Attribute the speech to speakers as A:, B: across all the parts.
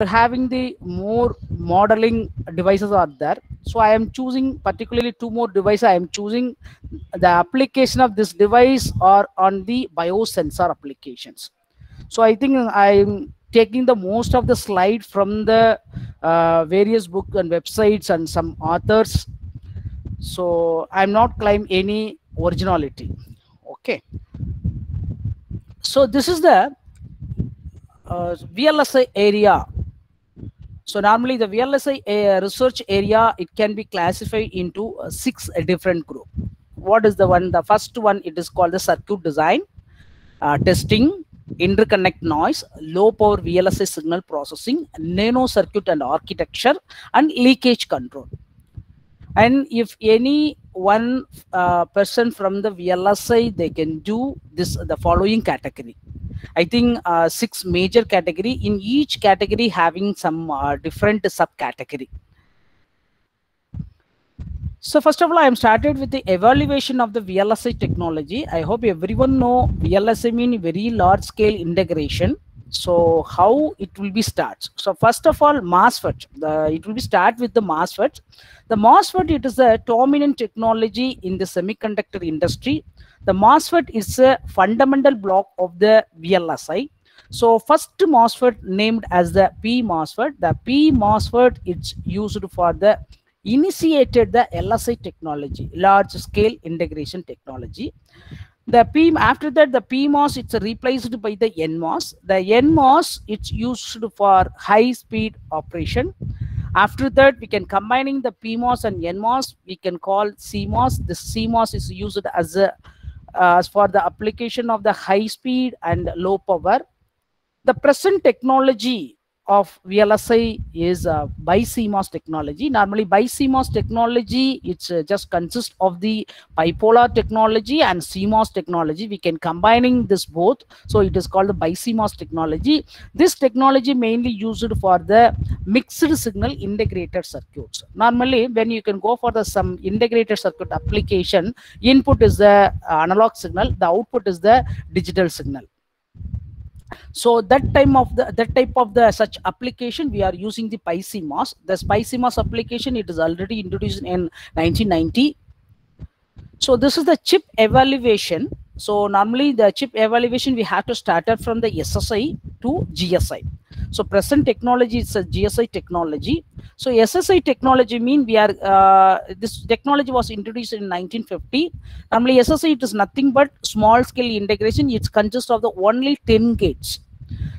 A: having the more modeling devices are there. So i am choosing particularly two more devices. I am choosing the application of this device or on the biosensor applications. So i think i'm taking the most of the slide from the uh, various book and websites and some authors. So i'm not claim any originality. Okay. So this is the uh, VLSI area. So normally the VLSI uh, research area, it can be classified into uh, six different group. What is the one? The first one, it is called the circuit design, uh, testing, interconnect noise, low power VLSI signal processing, nano circuit and architecture, and leakage control. And if any one uh, person from the VLSI, they can do this, the following category. I think uh, six major category in each category having some uh, different subcategory. So first of all, I am started with the evaluation of the VLSI technology. I hope everyone know VLSI mean very large scale integration. So how it will be starts. So first of all, MOSFET. The, it will be start with the MOSFET. The MOSFET, it is a dominant technology in the semiconductor industry. The MOSFET is a fundamental block of the VLSI. So first MOSFET named as the P MOSFET. The P MOSFET it's used for the initiated the LSI technology, large scale integration technology. The P after that the PMOS it's replaced by the NMOS. The NMOS it's used for high speed operation. After that, we can combining the PMOS and NMOS, we can call CMOS. This CMOS is used as a uh, for the application of the high speed and low power. The present technology of VLSI is uh, BiCMOS technology. Normally, BiCMOS technology, it's uh, just consists of the bipolar technology and CMOS technology. We can combining this both. So it is called the BiCMOS technology. This technology mainly used for the mixed signal integrated circuits. Normally, when you can go for the some integrated circuit application, input is the analog signal, the output is the digital signal so that time of the that type of the such application we are using the BiCMOS. The BiCMOS application it is already introduced in 1990. So this is the chip evaluation. So normally the chip evaluation we have to start from the SSI to GSI. So present technology is a GSI technology. So SSI technology mean we are uh, this technology was introduced in 1950. Normally SSI it is nothing but small scale integration. It consists of the only 10 gates.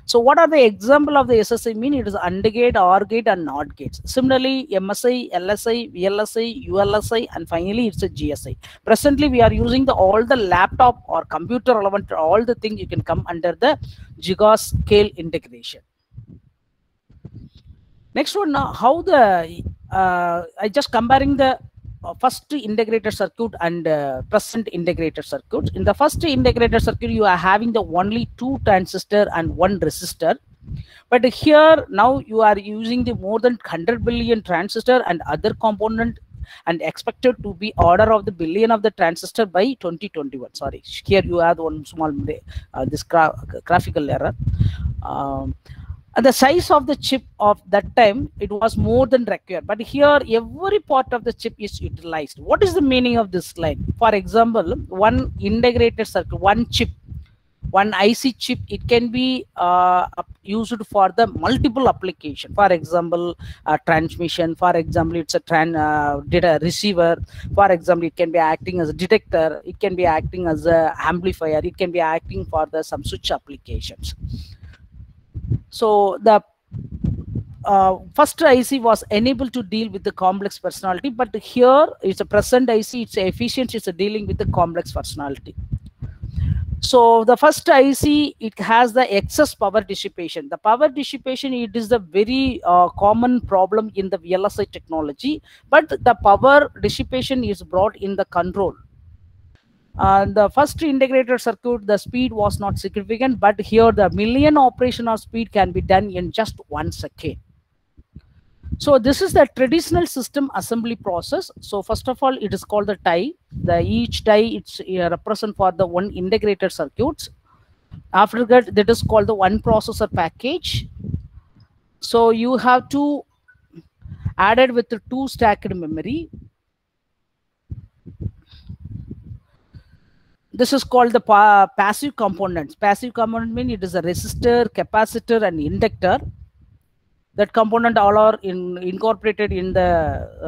A: So what are the example of the SSI mean? It is AND gate, OR gate, and NOT gates. Similarly, MSI, LSI, VLSI, ULSI, and finally it's a GSI. Presently, we are using the all the laptop or computer relevant, all the things you can come under the giga scale integration. Next one, now how the uh, I just comparing the first integrated circuit and uh, present integrated circuit. In the first integrated circuit, you are having the only two transistor and one resistor. But here now you are using the more than 100 billion transistor and other component and expected to be order of the billion of the transistor by 2021 sorry here you have one small uh, this gra graphical error um, the size of the chip of that time it was more than required. But here every part of the chip is utilized. What is the meaning of this line? For example one integrated circuit one chip one IC chip it can be uh, used for the multiple application. For example uh, transmission for example it's a tran uh, data receiver. For example it can be acting as a detector. It can be acting as a amplifier. It can be acting for the some switch applications so the uh, first IC was enabled to deal with the complex personality, but here it's a present IC, it's efficient, it's dealing with the complex personality. So the first IC, it has the excess power dissipation. The power dissipation, it is the very uh, common problem in the VLSI technology, but the power dissipation is brought in the control. Uh, the first integrated circuit, the speed was not significant, but here the million operation of speed can be done in just one second. So this is the traditional system assembly process. So first of all, it is called the die. The each die it's uh, represent for the one integrated circuits. After that, that is called the one processor package. so you have to add it with the two stacked memory this is called the pa passive components. Passive component mean it is a resistor capacitor and inductor. That component all are in, incorporated in the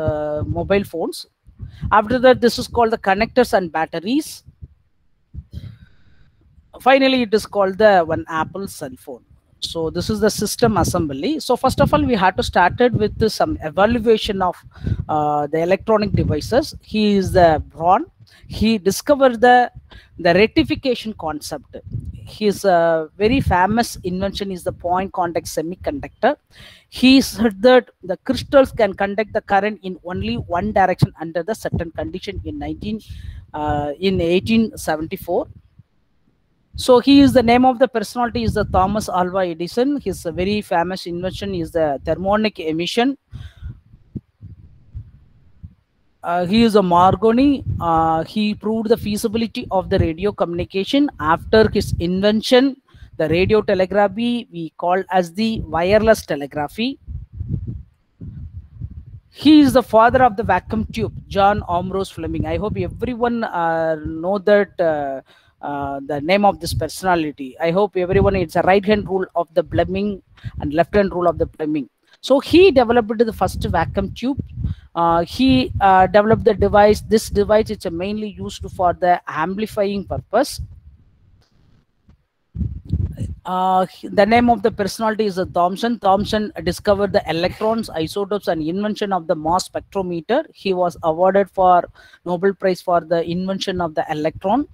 A: uh, mobile phones. After that this is called the connectors and batteries. Finally it is called the one apple cell phone. So this is the system assembly. So first of all we had to started with some evaluation of uh, the electronic devices. He is the braun he discovered the the rectification concept. His uh, very famous invention is the point contact semiconductor. He said that the crystals can conduct the current in only one direction under the certain condition in 19 uh, in 1874 so he is the name of the personality is the thomas alva edison. His very famous invention is the thermionic emission uh, he is a Marconi. Uh, he proved the feasibility of the radio communication after his invention. The radio telegraphy we call as the wireless telegraphy. He is the father of the vacuum tube, John Ambrose Fleming. I hope everyone uh, know that uh, uh, the name of this personality. I hope everyone it's a right hand rule of the Fleming and left hand rule of the Fleming. So he developed the first vacuum tube. Uh, he uh, developed the device. This device is mainly used for the amplifying purpose. Uh, the name of the personality is Thomson. Thomson discovered the electrons, isotopes, and invention of the mass spectrometer. He was awarded for Nobel Prize for the invention of the electron.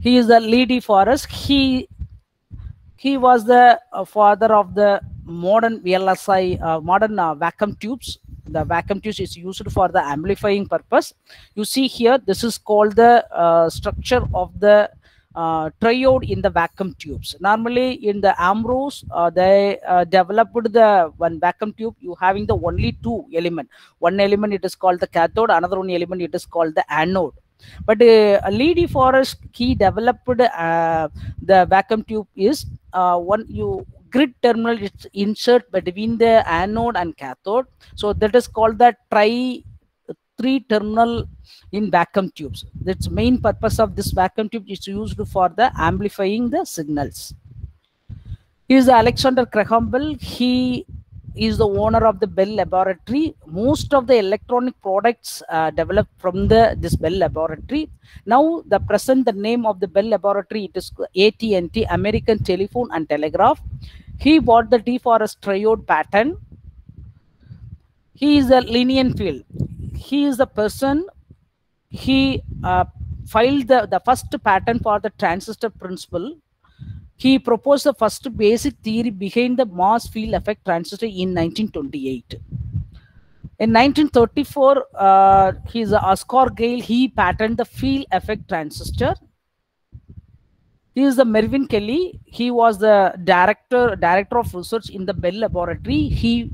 A: He is the Lee de Forest. He he was the uh, father of the modern VLSI, uh, modern uh, vacuum tubes. The vacuum tubes is used for the amplifying purpose. You see here, this is called the structure of the uh, triode in the vacuum tubes. Normally in the Ambrose, uh, they uh, developed the one vacuum tube, you having the only two element. One element it is called the cathode, another one element it is called the anode. But uh, Lee Forest, he developed uh, the vacuum tube is uh, one you grid terminal is insert between the anode and cathode. So that is called the tri three terminal in vacuum tubes. That's main purpose of this vacuum tube is used for the amplifying the signals. Is Alexander Graham. He is the owner of the Bell Laboratory. Most of the electronic products uh, developed from the this Bell Laboratory. Now, the present the name of the Bell Laboratory it is AT&T American Telephone and Telegraph. He bought the DeForest triode pattern. He is a Lilienfeld. He is the person. He uh, filed the, the first patent for the transistor principle he proposed the first basic theory behind the MOS field effect transistor in 1928. In 1934, uh, he's Oscar Gale. He patented the field effect transistor. He is the Mervyn Kelly. He was the director director of research in the Bell Laboratory. He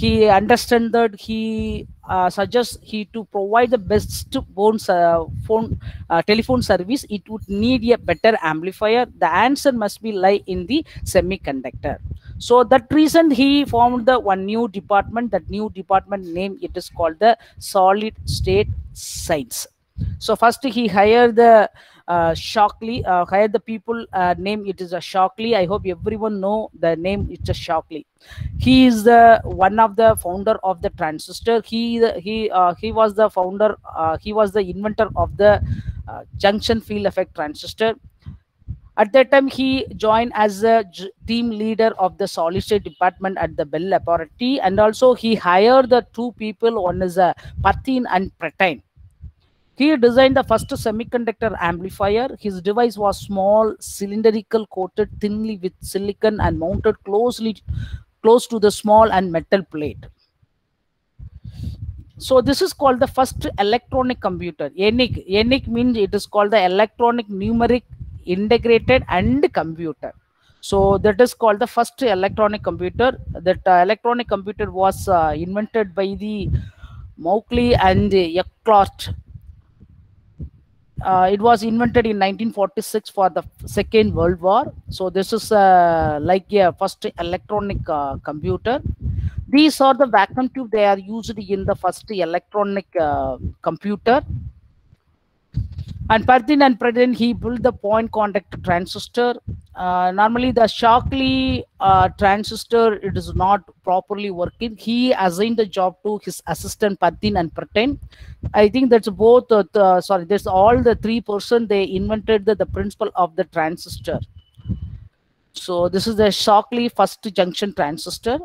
A: he understand that he uh, suggests he to provide the best phones, uh, phone uh, telephone service. It would need a better amplifier. The answer must be lie in the semiconductor. So that reason he formed the one new department. That new department name it is called the solid state science. So first he hired the uh, Shockley, uh, hired the people uh, name it is a Shockley. I hope everyone know the name it's a Shockley. He is the one of the founder of the transistor. He he uh, he was the founder. Uh, he was the inventor of the junction field effect transistor. At that time, he joined as a team leader of the solid state department at the Bell Laboratory, and also he hired the two people. One is a Pertine and Pertine he designed the first semiconductor amplifier. His device was small, cylindrical, coated thinly with silicon and mounted closely close to the small and metal plate. So this is called the first electronic computer. ENIAC. ENIAC means it is called the electronic numeric integrated and computer. So that is called the first electronic computer. That uh, electronic computer was uh, invented by the Mauchly and Eckert uh, it was invented in 1946 for the Second World War. So this is uh, like a first electronic uh, computer. These are the vacuum tube. They are used in the first electronic uh, computer. And Perthin and Predin, he built the point contact transistor. Uh, normally, the Shockley uh, transistor it is not properly working. He assigned the job to his assistant Perthin and Predin. I think that's both. Uh, the, sorry, there's all the three person they invented the, the principle of the transistor. So this is the Shockley first junction transistor.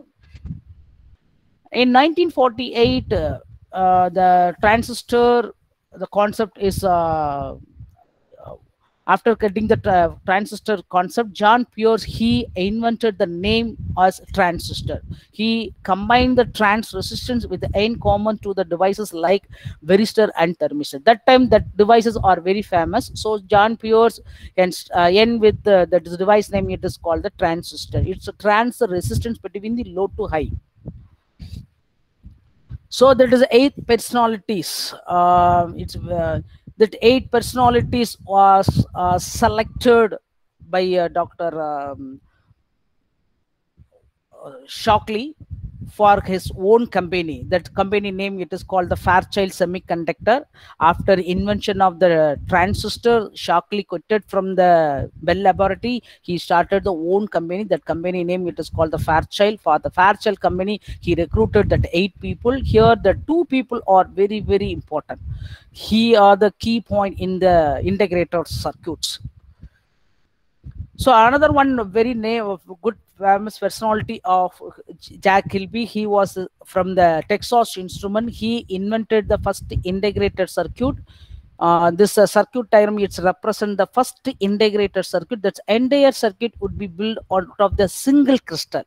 A: In 1948, uh, uh, the transistor the concept is uh, after getting the tra transistor concept john pierce he invented the name as transistor. He combined the trans resistance with the n common to the devices like varistor and thermistor that time that devices are very famous. So john pierce and uh, n with the, the device name it is called the transistor. It's a trans resistance between the low to high so there is eight personalities. Uh, it's uh, that eight personalities was uh, selected by uh, dr um, shockley for his own company. That company name it is called the fairchild semiconductor. After invention of the transistor shockley quitted from the bell laboratory he started the own company. That company name it is called the fairchild. For the fairchild company he recruited that eight people. Here the two people are very very important. He are the key point in the integrator circuits. So another one very name of good famous personality of Jack Kilby. He was from the Texas Instrument. He invented the first integrated circuit. Uh, this uh, circuit diagram it's represent the first integrated circuit. That entire circuit would be built out of the single crystal.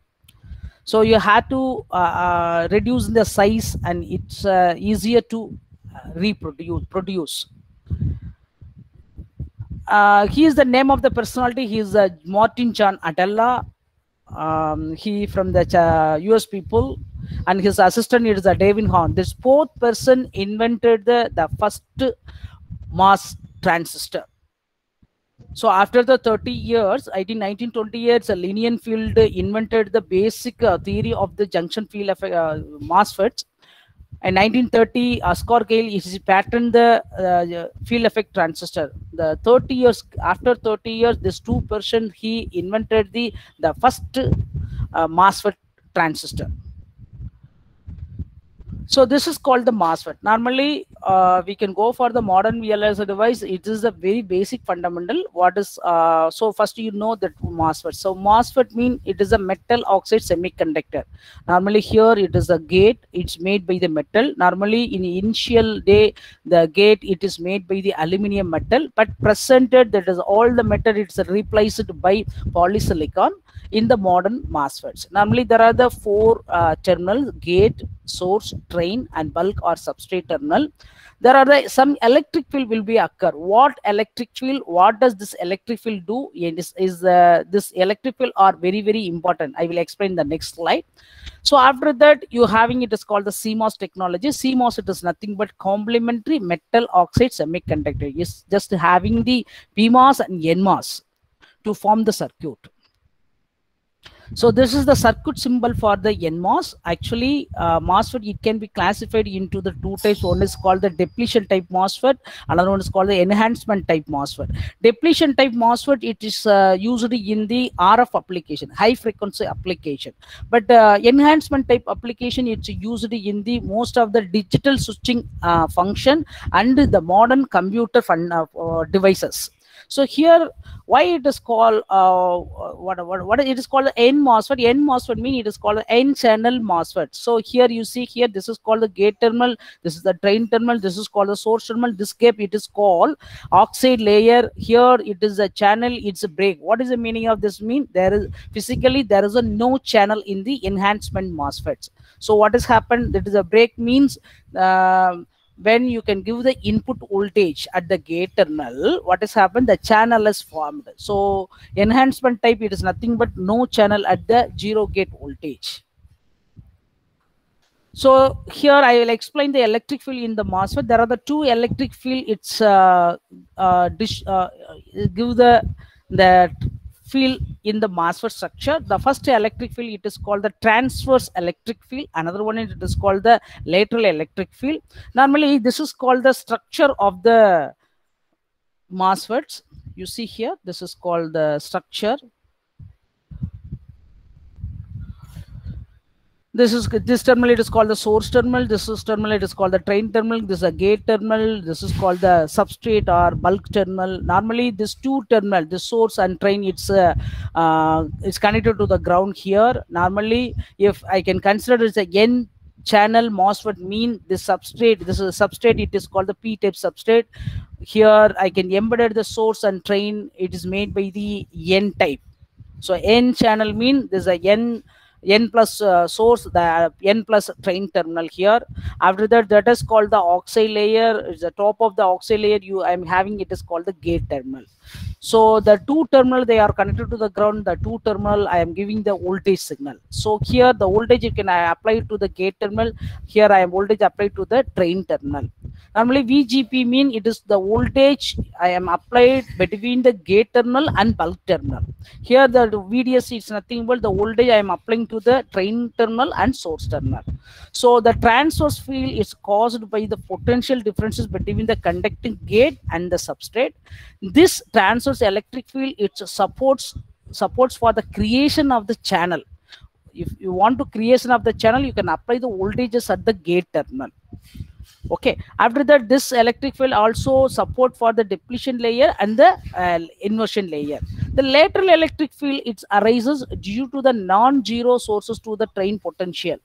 A: So you have to uh, reduce the size, and it's easier to reproduce produce uh, he is the name of the personality. He is uh, Martin John Atalla. Um, he from the uh, US people, and his assistant is uh, David Horn. This fourth person invented the, the first MOS transistor. So after the 30 years, I think 1920 years, Lilienfeld invented the basic uh, theory of the junction field of uh, MOSFETs in 1930, Oscar Gale is patented the uh, field effect transistor. The 30 years after 30 years, this two person he invented the the first uh, MOSFET transistor. So this is called the MOSFET. Normally, uh, we can go for the modern VLSI device. It is a very basic fundamental. What is uh, so first you know that MOSFET. So MOSFET mean it is a metal oxide semiconductor. Normally here it is a gate. It's made by the metal. Normally in initial day the gate it is made by the aluminium metal. But presented that is all the metal. It's replaced by polysilicon in the modern MOSFETs. Normally, there are the four uh, terminals, gate, source, drain, and bulk or substrate terminal. There are the, some electric field will be occur. What electric field, what does this electric field do? Is, is uh, this electric field are very, very important. I will explain the next slide. So after that, you having it is called the CMOS technology. CMOS, it is nothing but complementary metal oxide semiconductor. Is just having the PMOS and NMOS to form the circuit. So this is the circuit symbol for the NMOS. Actually, uh, MOSFET, it can be classified into the two types. One is called the depletion type MOSFET. Another one is called the enhancement type MOSFET. Depletion type MOSFET, it is uh, usually in the RF application, high frequency application. But uh, enhancement type application, it's usually in the most of the digital switching uh, function and the modern computer fun, uh, uh, devices. So here, why it is called uh, what, what what it is called N MOSFET. N MOSFET mean it is called N channel MOSFET. So here you see here this is called the gate terminal. This is the drain terminal. This is called the source terminal. This gap it is called oxide layer. Here it is a channel. It's a break. What is the meaning of this? Mean there is physically there is a no channel in the enhancement MOSFETs. So what has happened? That is a break means. Uh, when you can give the input voltage at the gate terminal what has happened the channel is formed so enhancement type it is nothing but no channel at the zero gate voltage So here I will explain the electric field in the MOSFET. There are the two electric field. It's uh, uh, dish, uh, give the the field in the MOSFET structure. The first electric field it is called the transverse electric field. Another one it is called the lateral electric field. Normally this is called the structure of the MOSFETs. You see here, this is called the structure this is this terminal it is called the source terminal. This is terminal it is called the drain terminal. This is a gate terminal. This is called the substrate or bulk terminal. Normally this two terminal the source and drain it's uh, uh, it's connected to the ground here. Normally if i can consider it's a n channel MOSFET mean this substrate this is a substrate it is called the p-type substrate. Here i can embed the source and drain it is made by the n type. So n channel mean there's a n n plus uh, source the n plus drain terminal here. After that that is called the oxide layer. The top of the oxide layer you i'm having it is called the gate terminal so the two terminal they are connected to the ground. The two terminal i am giving the voltage signal. So here the voltage you can uh, apply to the gate terminal. Here i am voltage applied to the drain terminal. Normally vgp mean it is the voltage i am applied between the gate terminal and bulk terminal. Here the vds is nothing but the voltage i am applying to the drain terminal and source terminal. So the transverse field is caused by the potential differences between the conducting gate and the substrate. This transverse electric field it supports supports for the creation of the channel. If you want to creation of the channel you can apply the voltages at the gate terminal. Okay after that this electric field also support for the depletion layer and the uh, inversion layer. The lateral electric field it arises due to the non-zero sources to the drain potential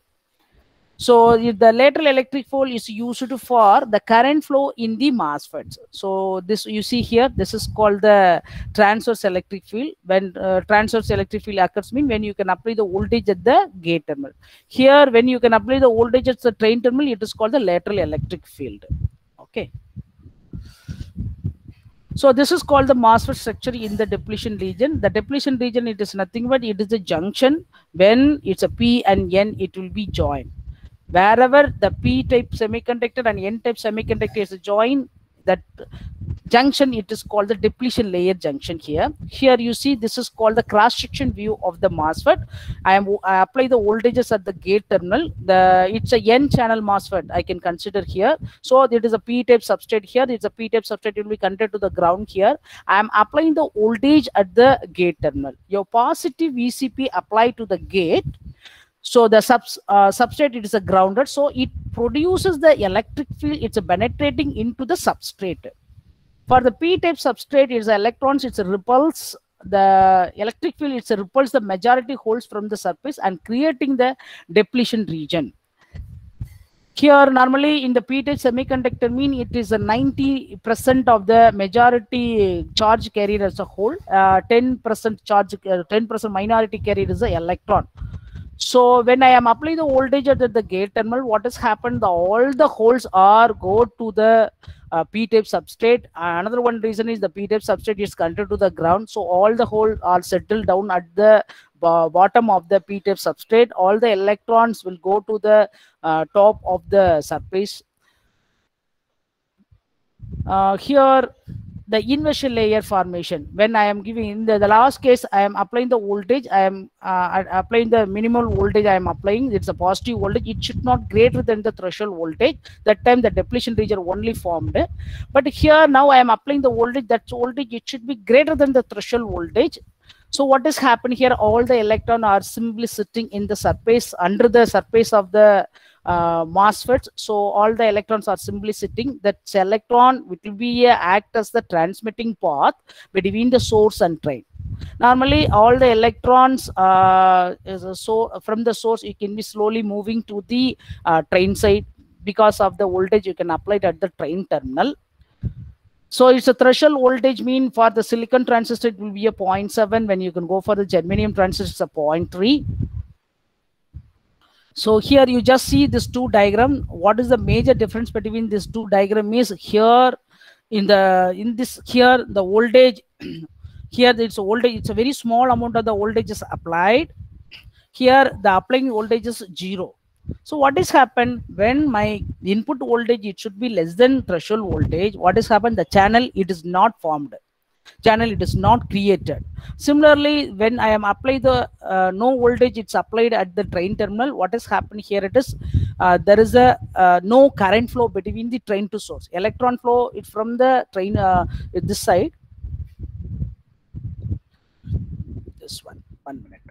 A: so the lateral electric field is used for the current flow in the MOSFETs. So this you see here, this is called the transverse electric field. When uh, transverse electric field occurs, mean when you can apply the voltage at the gate terminal. Here, when you can apply the voltage at the drain terminal, it is called the lateral electric field. Okay. So this is called the MOSFET structure in the depletion region. The depletion region, it is nothing but it is a junction. When it's a P and N, it will be joined wherever the p-type semiconductor and n-type semiconductor is joined that junction it is called the depletion layer junction here. Here you see this is called the cross section view of the MOSFET. I am I apply the voltages at the gate terminal. The it's a n channel MOSFET I can consider here. So it is a p-type substrate here. It's a p-type substrate it will be connected to the ground here. I am applying the voltage at the gate terminal. Your positive VCP applied to the gate so the subs, uh, substrate it is a grounded so it produces the electric field. It's a penetrating into the substrate. For the p-type substrate it's electrons it's repulse the electric field it's repulse the majority holes from the surface and creating the depletion region. Here normally in the p-type semiconductor mean it is a 90 percent of the majority charge carrier as a whole. Uh, 10 percent charge uh, 10 percent minority carrier is the electron so when I am applying the voltage at the gate terminal, what has happened? The, all the holes are go to the uh, p-type substrate. Uh, another one reason is the p-type substrate is connected to the ground. So all the holes are settled down at the bottom of the p-type substrate. All the electrons will go to the uh, top of the surface. Uh, here the inversion layer formation. When i am giving in the, the last case i am applying the voltage i am uh, applying the minimal voltage i am applying it's a positive voltage it should not greater than the threshold voltage. That time the depletion region only formed. But here now i am applying the voltage that voltage it should be greater than the threshold voltage. So what has happened here all the electron are simply sitting in the surface under the surface of the uh, MOSFETs. So all the electrons are simply sitting. That electron will be uh, act as the transmitting path between the source and drain. Normally, all the electrons uh, so from the source you can be slowly moving to the uh, drain side because of the voltage you can apply it at the drain terminal. So it's a threshold voltage mean for the silicon transistor it will be a 0.7 when you can go for the germanium transistor it's a 0.3 so here you just see this two diagram. What is the major difference between these two diagram is here in the in this here the voltage here it's a voltage it's a very small amount of the voltage is applied here the applying voltage is zero So what is happened when my input voltage, it should be less than threshold voltage. What is happened? The channel, it is not formed. Channel, it is not created. Similarly, when I am apply the uh, no voltage, it's applied at the drain terminal. What is happening here? It is uh, there is a uh, no current flow between the drain to source. Electron flow it from the drain uh, this side. This one, one minute.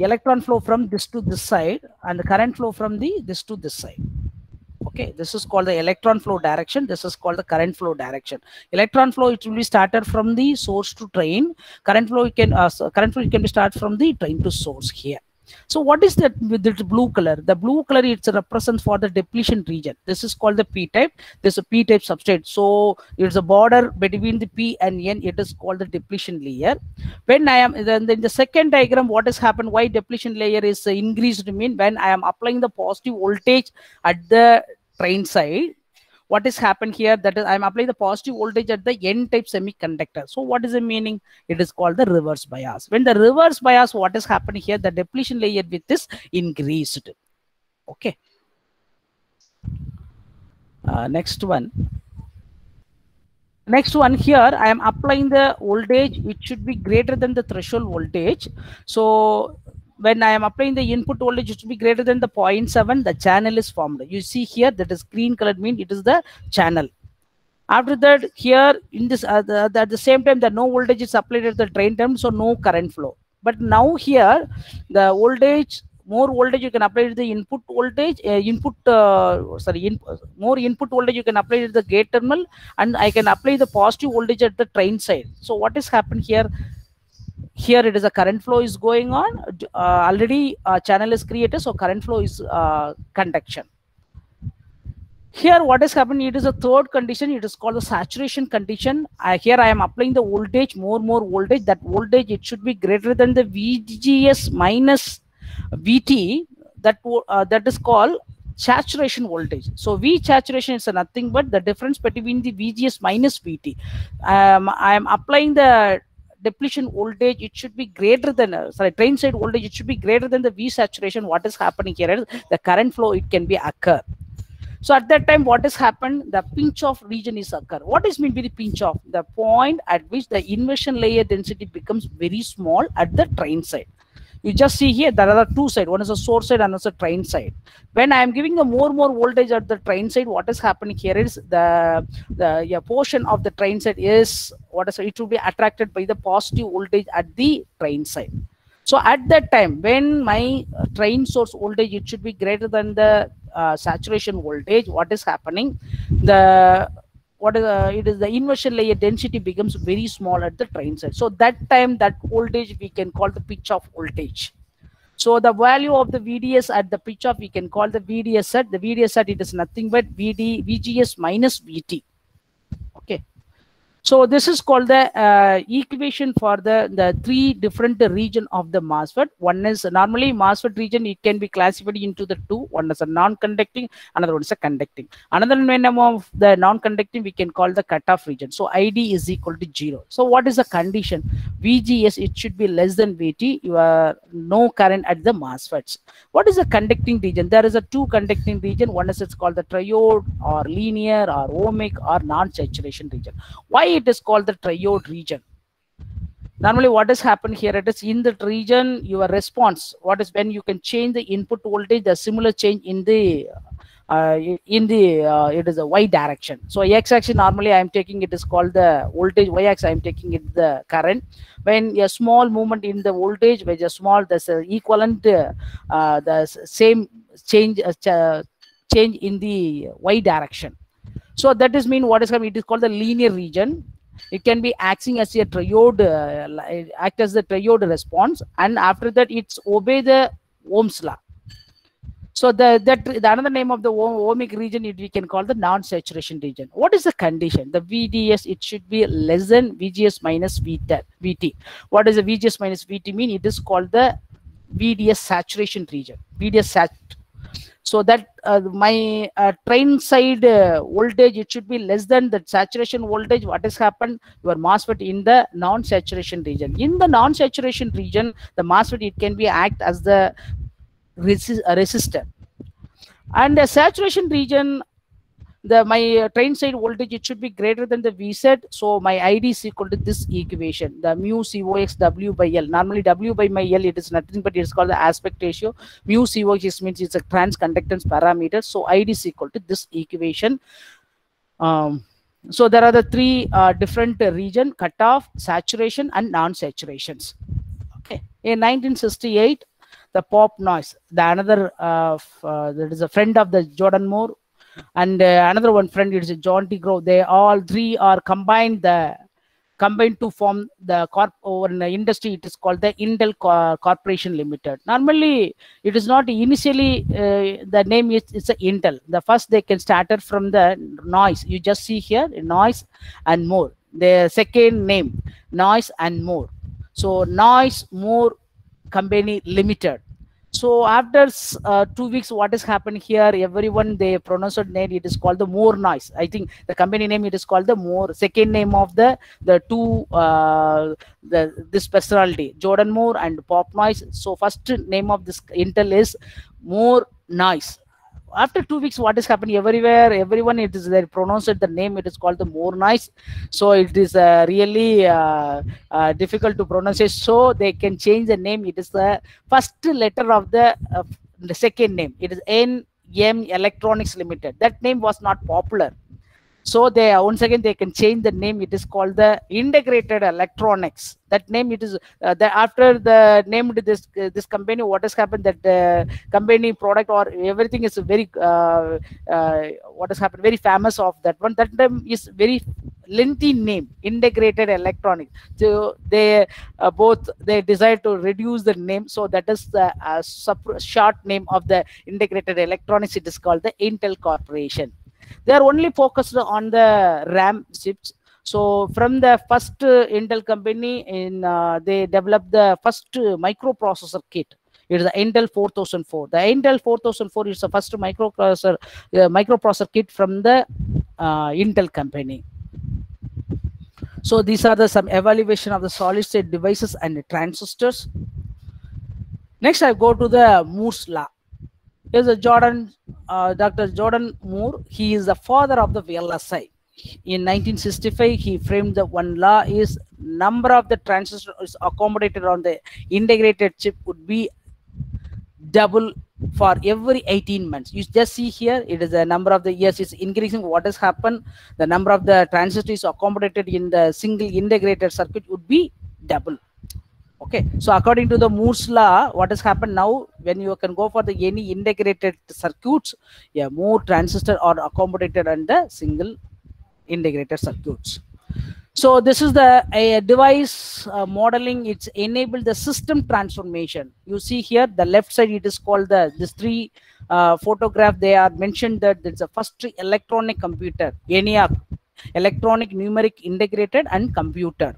A: the electron flow from this to this side and the current flow from the this to this side okay this is called the electron flow direction. This is called the current flow direction. Electron flow it will be started from the source to drain current flow you can uh, current flow can be started from the drain to source here so what is that with the blue color? The blue color it's a represent for the depletion region. This is called the p-type. This is a p-type substrate. So it's a border between the p and n. It is called the depletion layer. When I am then in the second diagram, what has happened? Why depletion layer is increased? Mean when I am applying the positive voltage at the drain side what is happened here that is i'm applying the positive voltage at the n type semiconductor. So what is the meaning? It is called the reverse bias. When the reverse bias what is happening here? The depletion layer with this increased. Okay. Uh, next one. Next one here i am applying the voltage it should be greater than the threshold voltage. So when I am applying the input voltage, should be greater than the 0.7, the channel is formed. You see here that is green colored mean it is the channel. After that, here in this, uh, the, at the same time, the no voltage is applied at the drain term, so no current flow. But now here, the voltage, more voltage you can apply to the input voltage, uh, input, uh, sorry, in, more input voltage you can apply to the gate terminal, and I can apply the positive voltage at the drain side. So what has happened here? Here it is a current flow is going on. Uh, already a channel is created so current flow is uh, conduction. Here what is happening it is a third condition it is called the saturation condition. Uh, here i am applying the voltage more more voltage. That voltage it should be greater than the vgs minus vt that uh, that is called saturation voltage. So v saturation is nothing but the difference between the vgs minus vt um, i am applying the depletion voltage it should be greater than uh, sorry drain side voltage it should be greater than the v saturation. What is happening here is the current flow it can be occur. So at that time what has happened? The pinch off region is occur. What is mean by the pinch off the point at which the inversion layer density becomes very small at the drain side you just see here there are two side one is a source side and another drain side. When i am giving a more more voltage at the drain side what is happening here is the the yeah, portion of the drain side is what is it will be attracted by the positive voltage at the drain side. So at that time when my uh, drain source voltage it should be greater than the uh, saturation voltage what is happening? The what is uh, it is the inversion layer density becomes very small at the drain side. So that time that voltage we can call the pinch off voltage. So the value of the vds at the pinch off we can call the vds sat the vds sat it is nothing but vd vgs minus vt so this is called the uh, equation for the, the three different region of the MOSFET. One is normally MOSFET region, it can be classified into the two. One is a non-conducting, another one is a conducting. Another name of the non-conducting, we can call the cutoff region. So ID is equal to zero. So what is the condition? VGS, it should be less than VT. You are no current at the MOSFETs. What is the conducting region? There is a two conducting region. One is it's called the triode or linear or ohmic or non-saturation region. Why it is called the triode region. Normally what has happened here it is in that region your response what is when you can change the input voltage the similar change in the uh, in the uh, it is a y direction. So x axis normally i am taking it is called the voltage y axis i am taking it the current. When a small movement in the voltage which is small there's a equivalent uh, the same change uh, change in the y direction so that is mean what is coming? It is called the linear region. It can be acting as a triode, uh, act as the triode response, and after that it's obey the Ohm's law. So the that the another name of the ohmic region it we can call the non-saturation region. What is the condition? The VDS it should be less than VGS minus VT. VT. What does the VGS minus VT mean? It is called the VDS saturation region. VDS sat so that uh, my uh, drain side uh, voltage it should be less than the saturation voltage. What has happened? Your MOSFET in the non-saturation region. In the non-saturation region the MOSFET it can be act as the resi resistor. And the saturation region the my uh, drain side voltage it should be greater than the vsat so my id is equal to this equation the mu cox w by l. Normally w by my l it is nothing but it's called the aspect ratio. Mu cox means it's a transconductance parameter. So id is equal to this equation. Um, so there are the three uh, different uh, region cutoff saturation and non-saturations. Okay. In 1968 the Bob Noyce the another uh, uh, that is a friend of the Gordon Moore and uh, another one friend is John T. Grove. They all three are combined the combined to form the corp in the industry. It is called the Intel Co Corporation Limited. Normally, it is not initially uh, the name is it's a Intel. The first they can started from the Noyce. You just see here Noyce and Moore. The second name Noyce and Moore. So Noyce Moore company limited so after uh, two weeks what has happened here? Everyone they pronounced name it is called the Moore Noyce. I think the company name it is called the Moore second name of the the two uh, the this personality Gordon Moore and Bob Noyce. So first name of this intel is Moore Noyce after two weeks what is happening everywhere? Everyone it is they pronounced the name it is called the Moore Noyce so it is uh, really uh, uh, difficult to pronounce it. So they can change the name. It is the first letter of the, the second name. It is n m electronics limited. That name was not popular so they once again they can change the name. It is called the integrated electronics. That name it is uh, the, after the named this uh, this company what has happened that the company product or everything is very uh, uh, what has happened very famous of that one. That name is very lengthy name integrated electronics. So they uh, both they desire to reduce the name. So that is the uh, short name of the integrated electronics. It is called the intel corporation they are only focused on the ram chips. So from the first intel company in uh, they developed the first microprocessor kit. It is the intel 4004 the intel 4004 is the first microprocessor uh, microprocessor kit from the uh, intel company. So these are the some evaluation of the solid state devices and transistors. Next i go to the moore's law is a Gordon, uh, Dr. Gordon Moore. He is the father of the VLSI. In 1965, he framed the one law is number of the transistors accommodated on the integrated chip would be double for every 18 months. You just see here, it is the number of the years is increasing. What has happened? The number of the transistors accommodated in the single integrated circuit would be double okay so according to the moore's law what has happened now when you can go for the any integrated circuits yeah more transistor are accommodated under single integrated circuits. So this is the device uh, modeling it's enabled the system transformation. You see here the left side it is called the this three uh, photograph they are mentioned that it's a first electronic computer ENIAC electronic numeric integrated and computer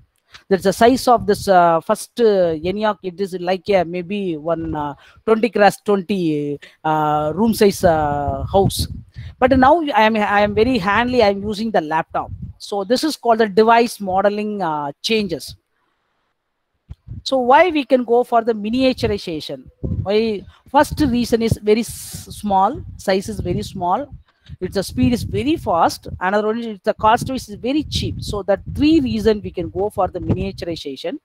A: there's the size of this uh, first uh, ENIAC, it is like uh, maybe one uh, 20 cross 20 uh, room size uh, house. But now I am I am very handy. I am using the laptop. So this is called the device modeling uh, changes. So why we can go for the miniaturization? Why first reason is very small, size is very small it's the speed is very fast another one is the cost is very cheap. So that three reason we can go for the miniaturization.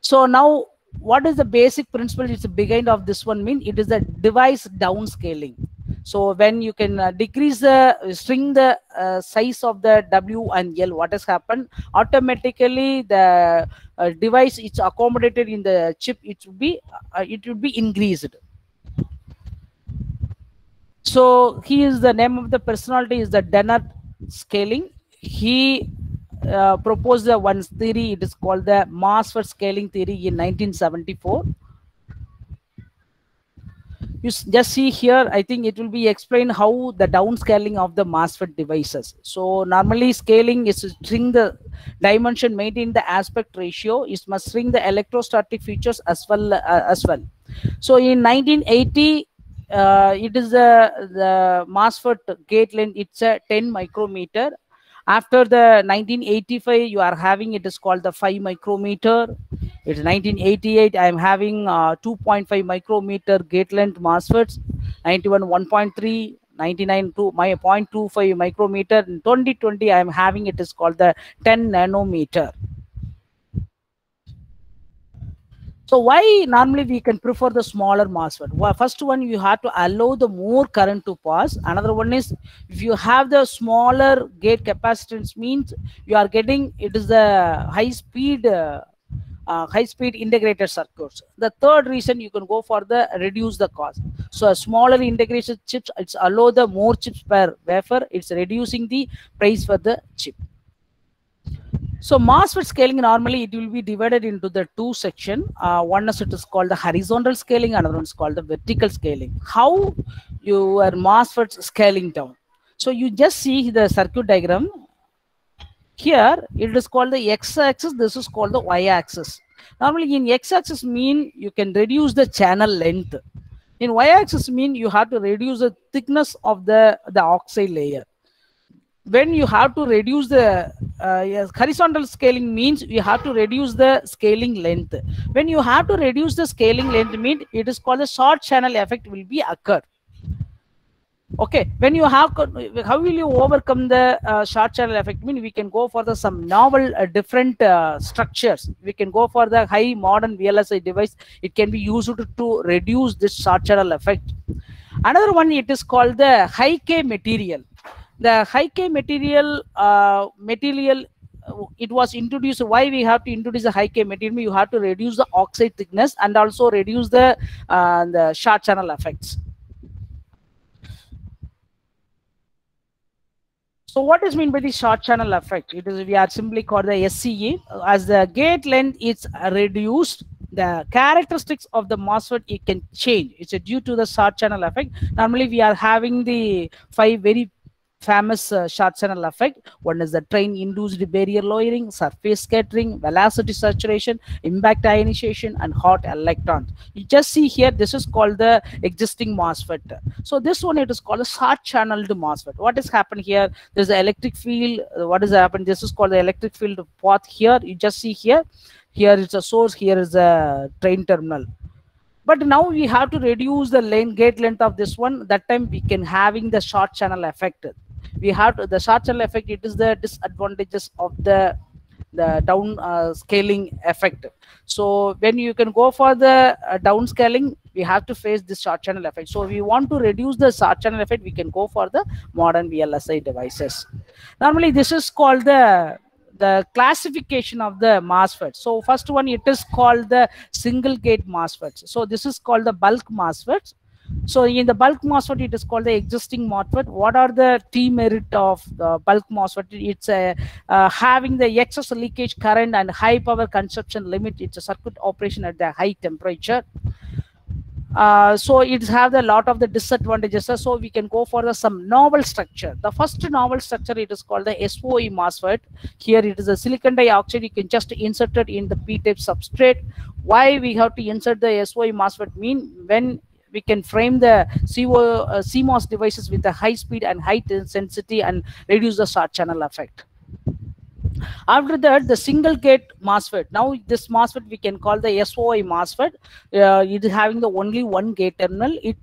A: So now what is the basic principle it's behind of this one mean? It is the device downscaling. So when you can uh, decrease the string the uh, size of the w and l what has happened? Automatically the uh, device it's accommodated in the chip it will be uh, it will be increased so he is the name of the personality is the Dennard scaling. He uh, proposed the one theory. It is called the MOSFET scaling theory in 1974. You just see here, I think it will be explained how the downscaling of the MOSFET devices. So normally scaling is to string the dimension, maintain the aspect ratio. It must string the electrostatic features as well uh, as well. So in 1980, uh, it is the, the MOSFET gate length, it's a 10 micrometer. After the 1985, you are having it is called the 5 micrometer. It's 1988, I am having uh, 2.5 micrometer gate length MOSFETs, 91 1.3, 99 to my 0.25 micrometer. In 2020, I am having it is called the 10 nanometer. So why normally we can prefer the smaller MOSFET? Well, first one, you have to allow the more current to pass. Another one is if you have the smaller gate capacitance means you are getting, it is the high speed uh, uh, high speed integrated circuits. The third reason you can go for the reduce the cost. So a smaller integration chips, it's allow the more chips per wafer. It's reducing the price for the chip. So mass MOSFET scaling normally it will be divided into the two section. Uh, one is it is called the horizontal scaling, another one is called the vertical scaling. How your MOSFET scaling down? So you just see the circuit diagram. Here it is called the x-axis. This is called the y-axis. Normally in x-axis mean you can reduce the channel length. In y-axis mean you have to reduce the thickness of the the oxide layer when you have to reduce the uh, yes, horizontal scaling means you have to reduce the scaling length. When you have to reduce the scaling length mean it is called the short channel effect will be occur. Okay when you have how will you overcome the uh, short channel effect? Mean we can go for the some novel uh, different uh, structures. We can go for the high modern vlsi device. It can be used to, to reduce this short channel effect. Another one it is called the high k material the high K material uh, material uh, it was introduced. Why we have to introduce the high K material? You have to reduce the oxide thickness and also reduce the uh, the short channel effects. So what is mean by the short channel effect? It is we are simply called the SCE as the gate length is reduced the characteristics of the MOSFET it can change. It's due to the short channel effect. Normally we are having the five very famous uh, short channel effect. One is the drain induced barrier lowering, surface scattering, velocity saturation, impact ionization, and hot electrons. You just see here, this is called the existing MOSFET. So this one, it is called a short channeled MOSFET. What has happened here? There's the electric field. What has happened? This is called the electric field path here. You just see here. Here is a source, here is a drain terminal but now we have to reduce the lane gate length of this one that time we can having the short channel effect we have to, the short channel effect it is the disadvantages of the the down uh, scaling effect so when you can go for the uh, down scaling we have to face this short channel effect so we want to reduce the short channel effect we can go for the modern vlsi devices normally this is called the the classification of the MOSFET. So first one, it is called the single gate MOSFETs. So this is called the bulk MOSFETs. So in the bulk MOSFET, it is called the existing MOSFET. What are the T merit of the bulk MOSFET? It's a, uh, having the excess leakage current and high power consumption limit. It's a circuit operation at the high temperature. Uh, so it have a lot of the disadvantages so we can go for the some novel structure the first novel structure it is called the SOI MOSFET here it is a silicon dioxide you can just insert it in the p-type substrate why we have to insert the SOI MOSFET mean when we can frame the CO, uh, CMOS devices with the high speed and high density and reduce the short channel effect. After that, the single gate MOSFET. Now this MOSFET we can call the SOI MOSFET. Uh, it is having the only one gate terminal. It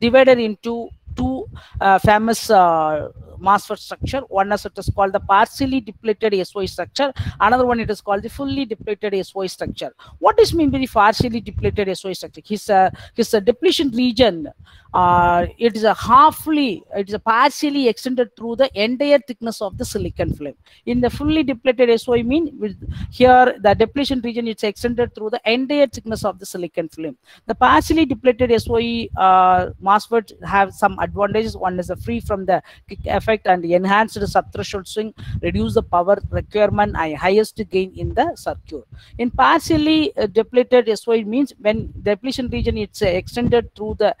A: divided into two uh, famous uh, MOSFET structure. One is it is called the partially depleted SOI structure. Another one it is called the fully depleted SOI structure. What is mean by the partially depleted SOI structure? His uh, his uh, depletion region uh, it is a halfly, it is a partially extended through the entire thickness of the silicon film. In the fully depleted SOI mean, with here the depletion region is extended through the entire thickness of the silicon film. The partially depleted SOI uh, MOSFET have some advantages. One is a free from the kink effect and enhanced subthreshold swing, reduce the power requirement and highest gain in the circuit. In partially uh, depleted SOI means when depletion region it's uh, extended through the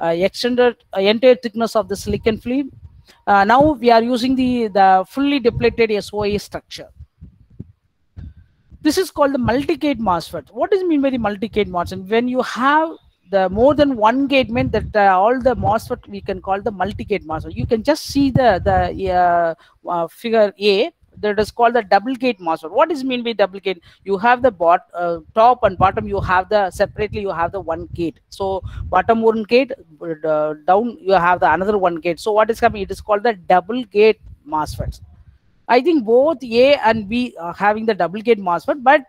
A: uh, extended uh, entire thickness of the silicon film. Uh, now we are using the, the fully depleted SOI structure. This is called the multi-gate MOSFET. What does it mean by the multi-gate MOSFET? When you have the more than one gate meant that uh, all the MOSFET we can call the multi-gate MOSFET. You can just see the the uh, uh, figure A that is called the double gate MOSFET. What is mean by double gate? You have the bot uh, top and bottom. You have the separately. You have the one gate. So bottom one gate, uh, down you have the another one gate. So what is coming? It is called the double gate MOSFETs. I think both A and B are having the double gate MOSFET, but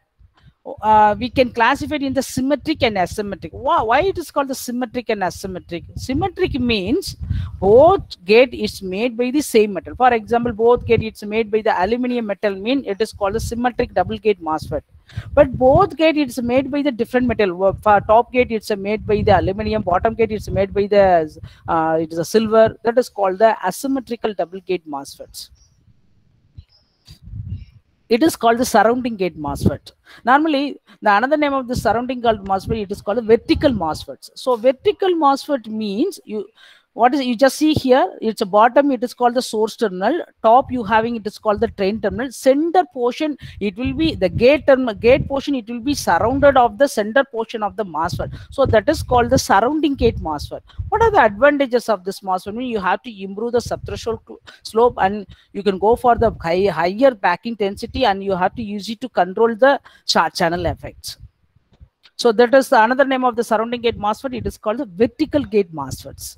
A: uh, we can classify it in the symmetric and asymmetric. Why, why it is called the symmetric and asymmetric? Symmetric means both gate is made by the same metal. For example, both gate it's made by the aluminum metal mean it is called a symmetric double gate MOSFET. But both gate it's made by the different metal. For top gate it's made by the aluminum, bottom gate it's made by the uh, it is a silver. That is called the asymmetrical double gate MOSFETs it is called the surrounding gate MOSFET. Normally, the another name of the surrounding called MOSFET, it is called vertical MOSFETs. So vertical MOSFET means you what is you just see here it's a bottom it is called the source terminal. Top you having it is called the drain terminal. Center portion it will be the gate terminal gate portion it will be surrounded of the center portion of the MOSFET so that is called the surrounding gate MOSFET what are the advantages of this MOSFET I mean, you have to improve the subthreshold slope and you can go for the high, higher packing density and you have to use it to control the channel effects. So that is another name of the surrounding gate MOSFET it is called the vertical gate MOSFETs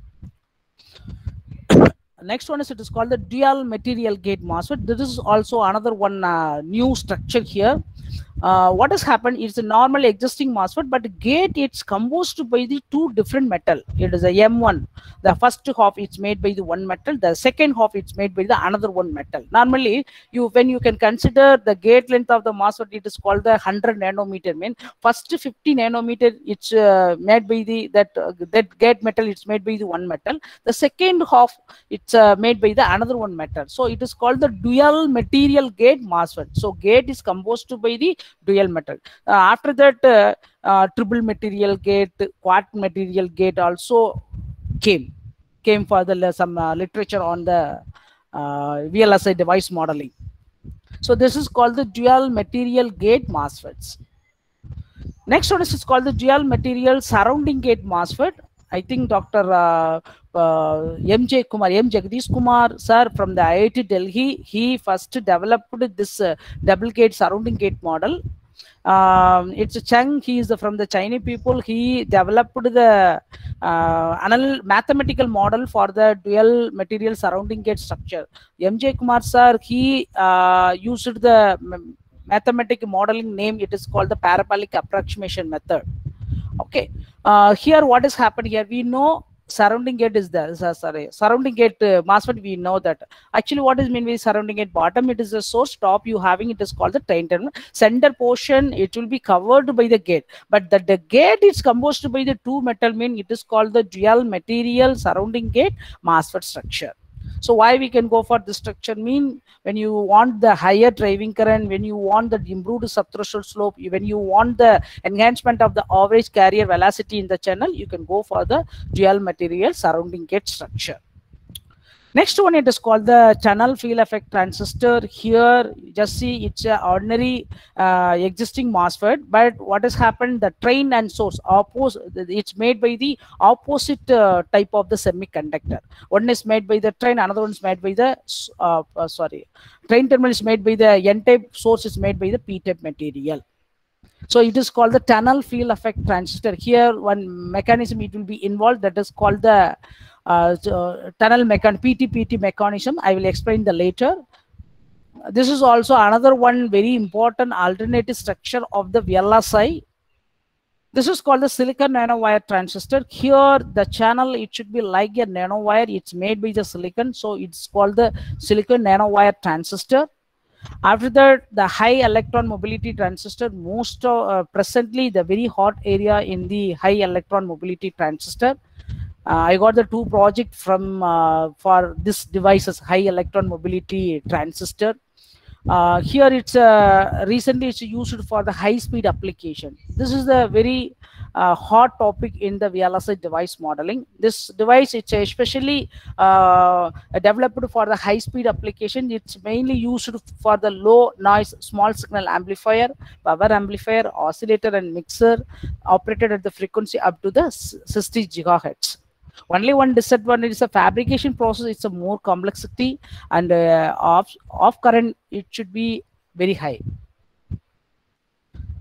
A: next one is it is called the dual material gate MOSFET. This is also another one uh, new structure here. Uh, what has happened is a normal existing MOSFET, but gate it's composed by the two different metal. It is a M1. The first half is made by the one metal. The second half it's made by the another one metal. Normally, you when you can consider the gate length of the MOSFET, it is called the 100 nanometer. Mean first 50 nanometer it's uh, made by the that uh, that gate metal. It's made by the one metal. The second half it's uh, made by the another one metal. So it is called the dual material gate MOSFET. So gate is composed by the dual metal. Uh, after that, uh, uh, triple material gate, quad material gate also came came for the some literature on the VLSI device modeling. So this is called the dual material gate MOSFETs. Next one is called the dual material surrounding gate MOSFET. I think Dr. Uh, uh, MJ Kumar, M. Kumar, sir, from the IIT Delhi, he first developed this uh, double gate surrounding gate model. Um, it's Cheng, he is from the Chinese people. He developed the uh, mathematical model for the dual material surrounding gate structure. MJ Kumar, sir, he uh, used the mathematical modeling name. It is called the parabolic approximation method okay. Uh, here what is happening here? We know surrounding gate is there sorry. Surrounding gate uh, MOSFET we know that. Actually what is mean by surrounding gate? Bottom it is a source top you having it is called the drain terminal. Center portion it will be covered by the gate. But the, the gate is composed by the two metal mean. It is called the dual material surrounding gate MOSFET structure so why we can go for this structure mean when you want the higher driving current, when you want the improved subthreshold slope, when you want the enhancement of the average carrier velocity in the channel, you can go for the dual material surrounding gate structure. Next one, it is called the channel field effect transistor. Here, just see it's an ordinary uh, existing MOSFET, but what has happened, the drain and source, opposite, it's made by the opposite uh, type of the semiconductor. One is made by the drain, another one is made by the, uh, uh sorry, drain terminal is made by the N-type, source is made by the P-type material. So it is called the tunnel field effect transistor. Here, one mechanism it will be involved that is called the uh, tunnel mechan BTBT mechanism. I will explain the later. This is also another one very important alternative structure of the VLSI. This is called the silicon nanowire transistor. Here, the channel, it should be like a nanowire. It's made by the silicon. So it's called the silicon nanowire transistor. After that, the high electron mobility transistor, most uh, presently the very hot area in the high electron mobility transistor. Uh, I got the two project from uh, for this devices high electron mobility transistor. uh, here it's recently it's used for the high speed application. This is the very uh, hot topic in the VLSI device modeling. This device it's especially uh, developed for the high speed application. It's mainly used for the low noise small signal amplifier power amplifier oscillator and mixer operated at the frequency up to the 60 gigahertz only one disadvantage is a fabrication process it's a more complexity and uh, off off current it should be very high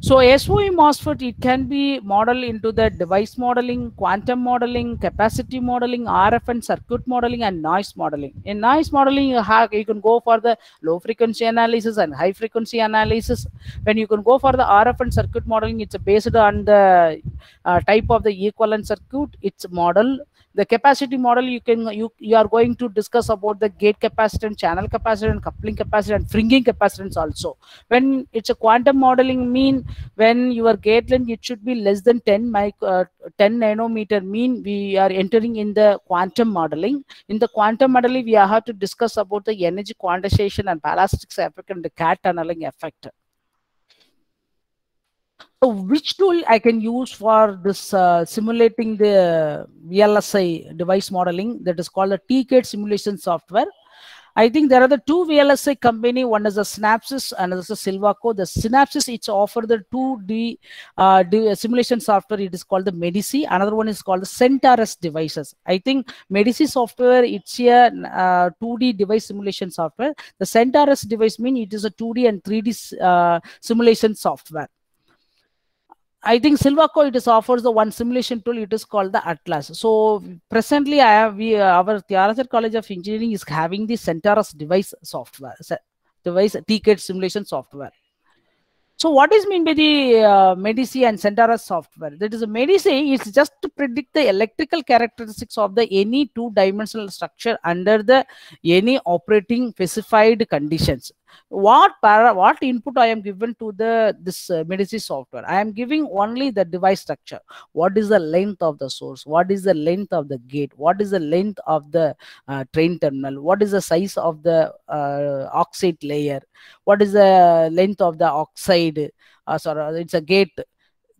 A: so SOI MOSFET, it can be modeled into the device modeling, quantum modeling, capacity modeling, RF and circuit modeling, and noise modeling. In noise modeling, you, have, you can go for the low frequency analysis and high frequency analysis. When you can go for the RF and circuit modeling, it's based on the uh, type of the equivalent circuit, it's model the capacity model you can you you are going to discuss about the gate capacitance channel capacitance and coupling capacitance and fringing capacitance also. When it's a quantum modeling mean when your gate length it should be less than 10 mic uh, 10 nanometer mean we are entering in the quantum modeling. In the quantum modeling we have to discuss about the energy quantization and ballistics effect and the cat tunneling effect which tool I can use for this uh, simulating the VLSI device modeling that is called the TCAD simulation software. I think there are the two VLSI company. One is the Synopsys and another is the Silvaco. The Synopsys it's offer the 2D uh, simulation software. It is called the Medici. Another one is called the Sentaurus devices. I think Medici software it's a uh, 2D device simulation software. The Sentaurus device mean it is a 2D and 3D uh, simulation software. I think Silvaco it is offers the one simulation tool. It is called the Atlas. So presently, I have we uh, our Thiagarajar College of Engineering is having the Sentaurus device software, device TCAD simulation software. So what is mean by the uh, Medici and Sentaurus software? That is Medici is just to predict the electrical characteristics of the any two-dimensional structure under the any operating specified conditions what para what input i am given to the this uh, Medici software? I am giving only the device structure. What is the length of the source? What is the length of the gate? What is the length of the uh, drain terminal? What is the size of the uh, oxide layer? What is the length of the oxide? Uh, sorry it's a gate.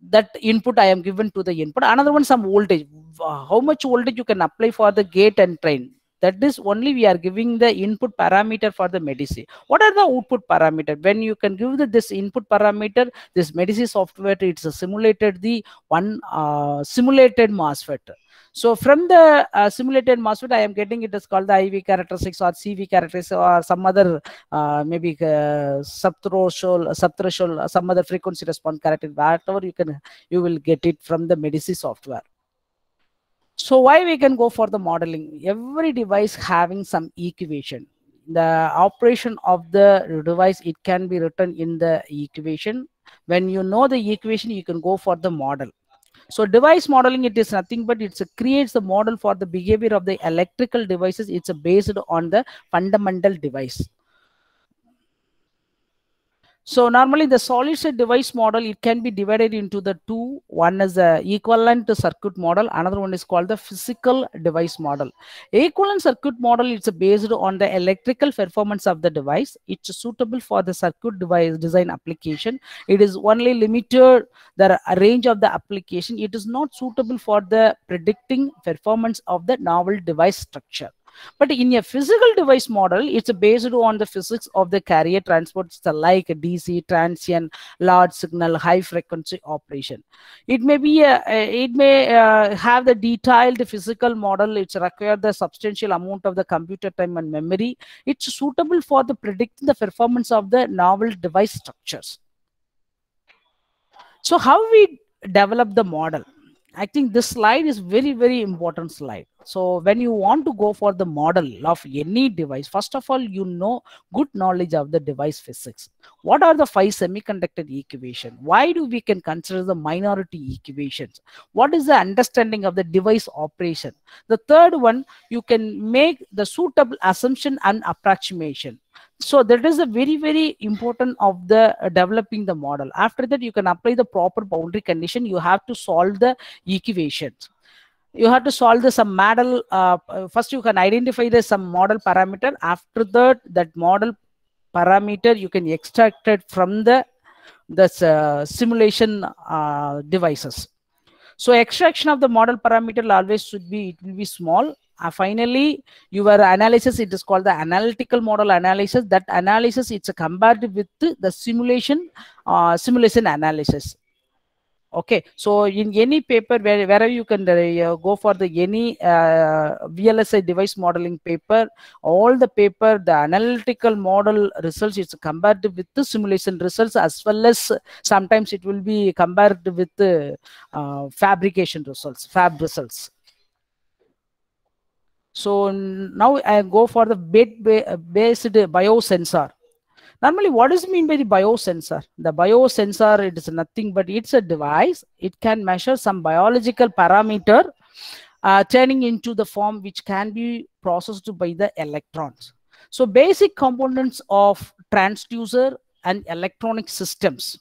A: That input i am given to the input. Another one some voltage. How much voltage you can apply for the gate and drain that is only we are giving the input parameter for the Medici. What are the output parameter? When you can give the, this input parameter, this Medici software, it's simulated the one uh, simulated MOSFET. So from the uh, simulated MOSFET, I am getting it is called the IV characteristics or CV characteristics or some other uh, maybe uh, subthreshold, subthreshold, some other frequency response characteristic. Whatever you can, you will get it from the Medici software. So why we can go for the modeling? Every device having some equation. The operation of the device, it can be written in the equation. When you know the equation, you can go for the model. So device modeling, it is nothing but it creates the model for the behavior of the electrical devices. It's based on the fundamental device. So normally the solid state device model, it can be divided into the two. One is the equivalent circuit model. Another one is called the physical device model. Equivalent circuit model, it's based on the electrical performance of the device. It's suitable for the circuit device design application. It is only limited the range of the application. It is not suitable for the predicting performance of the novel device structure. But in a physical device model, it's based on the physics of the carrier transports like DC, transient, large signal, high frequency operation. It may be a, it may uh, have the detailed physical model. It's require the substantial amount of the computer time and memory. It's suitable for the predicting the performance of the novel device structures. So how we develop the model? I think this slide is very, very important slide. So when you want to go for the model of any device, first of all, you know good knowledge of the device physics. What are the five semiconductor equation? Why do we can consider the minority equations? What is the understanding of the device operation? The third one, you can make the suitable assumption and approximation so that is a very very important of the uh, developing the model after that you can apply the proper boundary condition you have to solve the equations you have to solve the some model uh, uh first you can identify the some model parameter. After that that model parameter you can extract it from the the uh, simulation uh, devices. So extraction of the model parameter always should be it will be small. Uh, finally your analysis it is called the analytical model analysis. That analysis it's compared with the simulation uh, simulation analysis okay so in any paper where, wherever you can uh, go for the any uh, vlsi device modeling paper all the paper the analytical model results is compared with the simulation results as well as sometimes it will be compared with the uh, fabrication results fab results so now I go for the FET based biosensor. Normally, what does it mean by the biosensor? The biosensor, it is nothing but it's a device. It can measure some biological parameter uh, turning into the form which can be processed by the electrons. So basic components of transducer and electronic systems.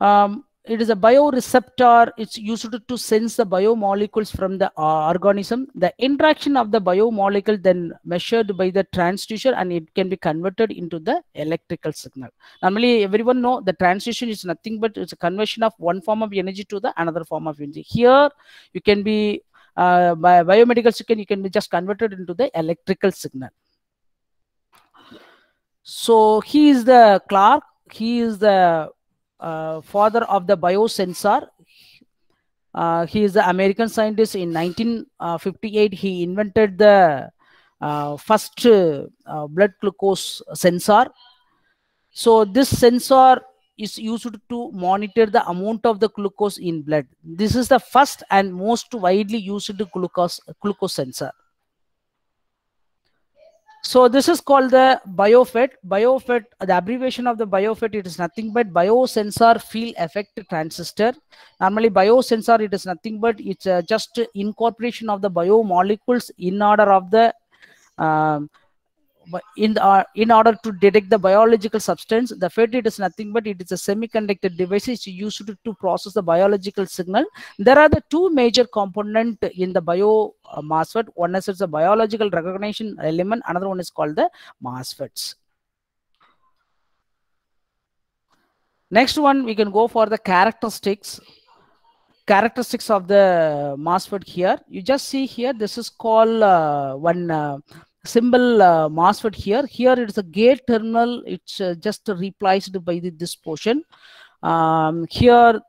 A: Um, it is a bioreceptor. It's used to sense the biomolecules from the organism. The interaction of the biomolecule then measured by the transducer and it can be converted into the electrical signal. Normally everyone know the transduction is nothing but it's a conversion of one form of energy to the another form of energy. Here you can be uh, by biomedical signal you can be just converted into the electrical signal. So he is the Clark. He is the uh, father of the biosensor. Uh, he is the American scientist. In 1958, he invented the uh, first blood glucose sensor. So this sensor is used to monitor the amount of the glucose in blood. This is the first and most widely used glucose, glucose sensor. So this is called the BioFET. BioFET, the abbreviation of the BioFET, it is nothing but biosensor field effect transistor. Normally biosensor, it is nothing but it's uh, just incorporation of the biomolecules in order of the um, in uh, in order to detect the biological substance the FET it is nothing but it is a semiconductor device it's used to, to process the biological signal. There are the two major component in the bio uh, MOSFET. One is a biological recognition element another one is called the MOSFETs. Next one we can go for the characteristics. Characteristics of the MOSFET here. You just see here this is called uh, one uh, symbol uh, MOSFET here. Here it is a gate terminal. It's uh, just replaced by the, this portion. Um, here,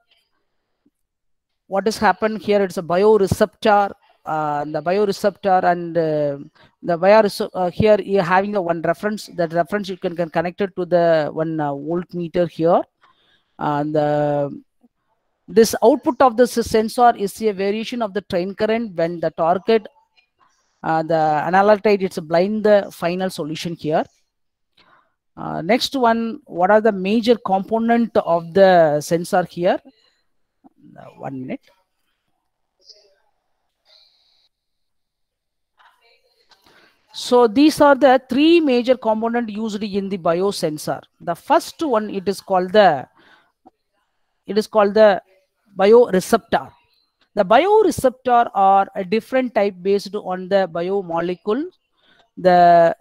A: what has happened here? It's a bioreceptor. Uh, the bioreceptor and uh, the bioreceptor uh, here you're having the one reference. That reference you can, can connect it to the one uh, voltmeter here. And this output of this sensor is a variation of the drain current when the target the analyte it's a blind the final solution here. Uh, next one what are the major component of the sensor here? Uh, one minute. So these are the three major component used in the biosensor the first one it is called the it is called the bioreceptor the bioreceptor are a different type based on the biomolecule. The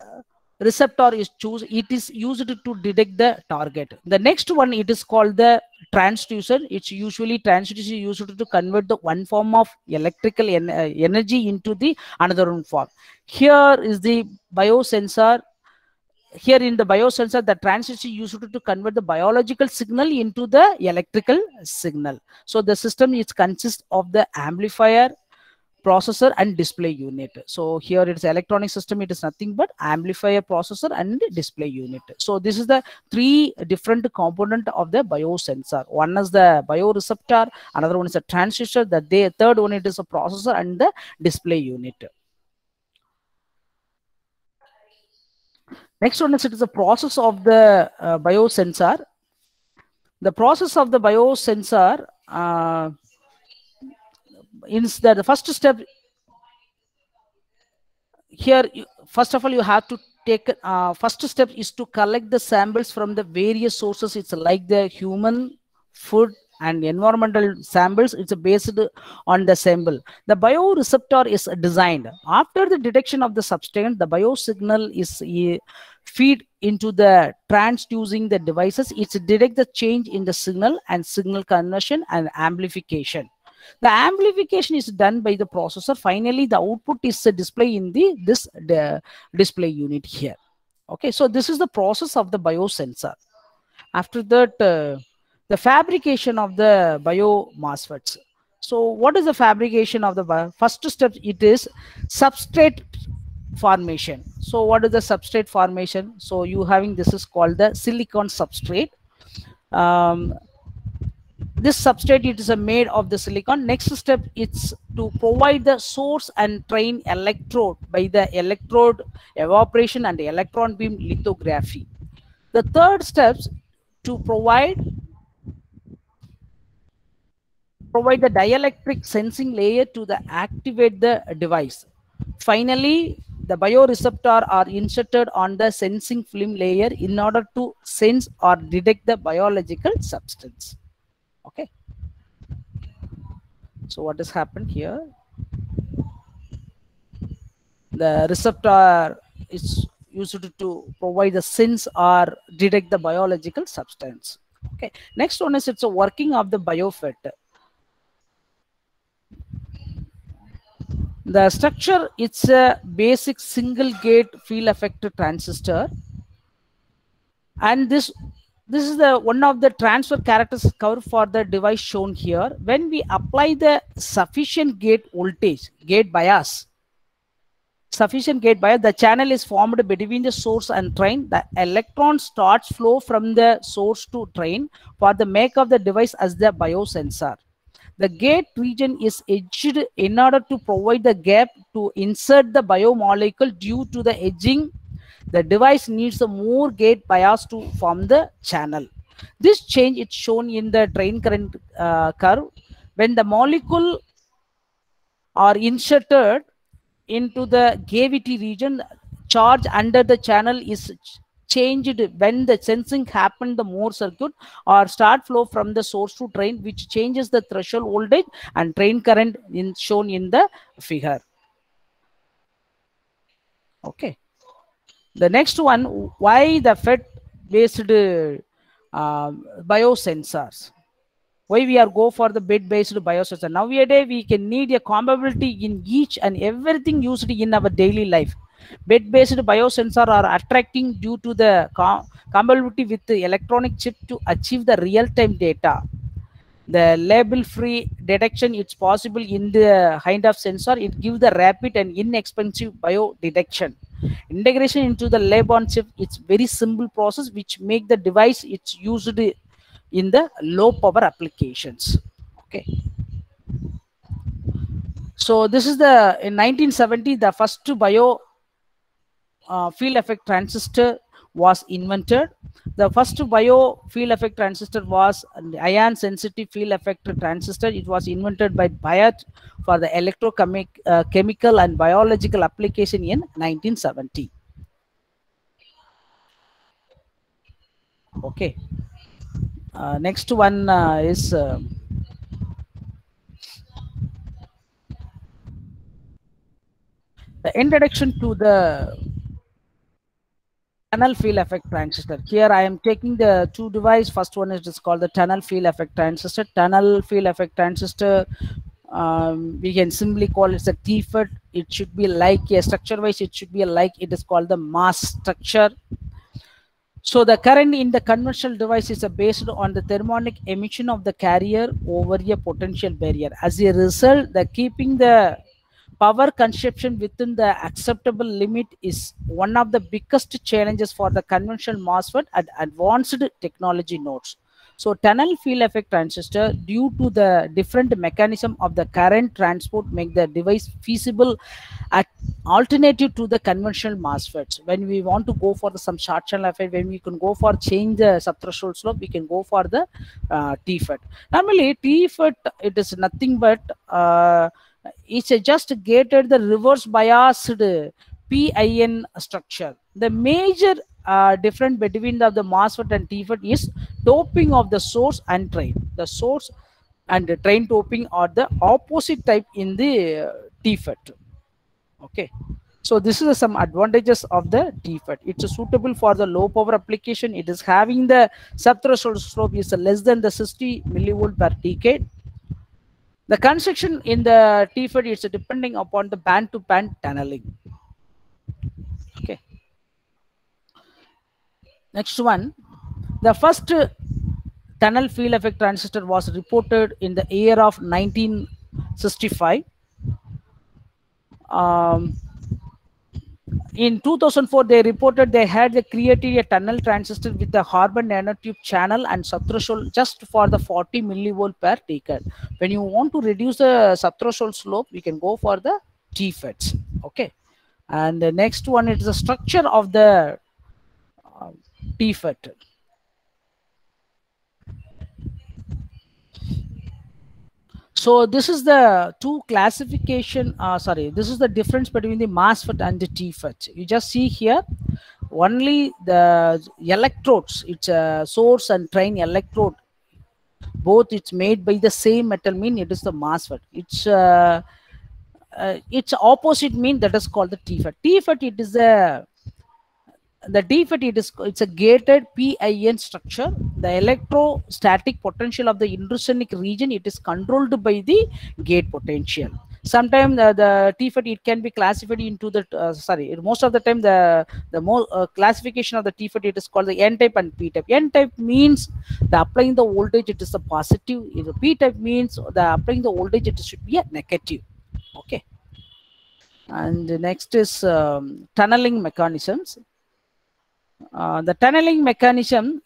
A: receptor is choose it is used to detect the target. The next one it is called the transducer. It's usually transducer used to convert the one form of electrical en uh, energy into the another form. Here is the biosensor here in the biosensor, the transistor used to convert the biological signal into the electrical signal. So the system is consists of the amplifier, processor and display unit. So here it's electronic system. It is nothing but amplifier, processor and display unit. So this is the three different component of the biosensor. One is the bioreceptor, another one is a transistor, the third one it is a processor and the display unit. Next one is it is a process of the uh, biosensor. The process of the biosensor uh, in the, the first step here first of all you have to take uh, first step is to collect the samples from the various sources. It's like the human food and environmental samples. It's based on the sample. The bioreceptor is designed. After the detection of the substance the biosignal is uh, feed into the transducing the devices it's direct the change in the signal and signal conversion and amplification. The amplification is done by the processor. Finally the output is displayed in the this the display unit here. Okay so this is the process of the biosensor. After that uh, the fabrication of the bio MOSFETs so what is the fabrication of the first step? It is substrate formation. So what is the substrate formation? So you having this is called the silicon substrate. Um, this substrate it is a made of the silicon. Next step it's to provide the source and drain electrode by the electrode evaporation and electron beam lithography. The third steps to provide provide the dielectric sensing layer to the activate the device finally the bioreceptor are inserted on the sensing film layer in order to sense or detect the biological substance. Okay. So what has happened here? The receptor is used to provide the sense or detect the biological substance. Okay. Next one is it's a working of the biofet the structure it's a basic single gate field effect transistor. And this this is the one of the transfer characteristics curve for the device shown here. When we apply the sufficient gate voltage gate bias sufficient gate bias the channel is formed between the source and drain the electron starts flow from the source to drain for the make of the device as the biosensor the gate region is etched in order to provide the gap to insert the biomolecule due to the etching. The device needs a more gate bias to form the channel. This change is shown in the drain current uh, curve. When the molecule are inserted into the cavity region, charge under the channel is changed when the sensing happened the more circuit or start flow from the source to drain which changes the threshold voltage and drain current in shown in the figure. Okay. The next one why the FET based uh, biosensors? Why we are go for the FET based biosensor nowadays we can need a compatibility in each and everything used in our daily life FET-based biosensor are attracting due to the compatibility with the electronic chip to achieve the real-time data. The label-free detection it's possible in the kind of sensor. It gives the rapid and inexpensive bio detection. Integration into the lab on chip, it's very simple process which make the device it's used in the low power applications. Okay. So this is the in 1970 the first bio uh, field effect transistor was invented. The first bio field effect transistor was ion sensitive field effect transistor. It was invented by Biot for the electrochemical uh, and biological application in 1970. Okay. Uh, next one uh, is uh, the introduction to the tunnel field effect transistor. Here I am taking the two device. First one is just called the tunnel field effect transistor. Tunnel field effect transistor, um, we can simply call it a TFET. It should be like a structure wise, it should be like it is called the mass structure. So the current in the conventional device is based on the thermionic emission of the carrier over a potential barrier. As a result, the keeping the power consumption within the acceptable limit is one of the biggest challenges for the conventional MOSFET at advanced technology nodes. So tunnel field effect transistor, due to the different mechanism of the current transport, make the device feasible at alternative to the conventional MOSFETs. When we want to go for the, some short channel effect, when we can go for change the subthreshold slope, we can go for the uh, TFET. Normally, TFET, it is nothing but uh, it's just gated the reverse biased PIN structure. The major uh, difference between the, the MOSFET and TFET is doping of the source and drain. The source and the drain doping are the opposite type in the uh, TFET. Okay. So this is some advantages of the TFET. It's suitable for the low power application. It is having the subthreshold slope is less than the 60 millivolt per decade. The construction in the TFET is depending upon the band to band tunneling. Okay. Next one, the first tunnel field effect transistor was reported in the year of 1965. Um, in 2004 they reported they had created a tunnel transistor with a carbon nanotube channel and subthreshold just for the 40 millivolt per decade. When you want to reduce the subthreshold slope you can go for the TFETs okay? And the next one is the structure of the uh, TFET so this is the two classification uh, sorry this is the difference between the MOSFET and the TFET you just see here only the electrodes it's a source and drain electrode. Both it's made by the same metal mean it is the MOSFET it's uh, uh, its opposite mean that is called the TFET TFET it is a the TFET it is it's a gated PIN structure. The electrostatic potential of the intrinsic region it is controlled by the gate potential. Sometimes the, the TFET it can be classified into the uh, sorry most of the time the the more uh, classification of the TFET it is called the N type and P type. N type means the applying the voltage it is a positive. The P type means the applying the voltage it should be a negative. Okay. And next is um, tunneling mechanisms. Uh, the tunneling mechanism,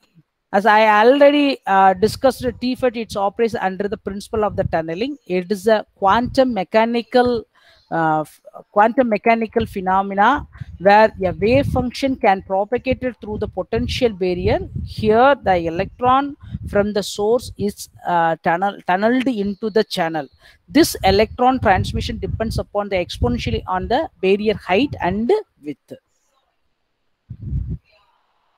A: as I already uh, discussed, TFET it operates under the principle of the tunneling. It is a quantum mechanical uh, quantum mechanical phenomena where a wave function can propagate it through the potential barrier. Here, the electron from the source is uh, tunnel, tunneled into the channel. This electron transmission depends upon the exponentially on the barrier height and width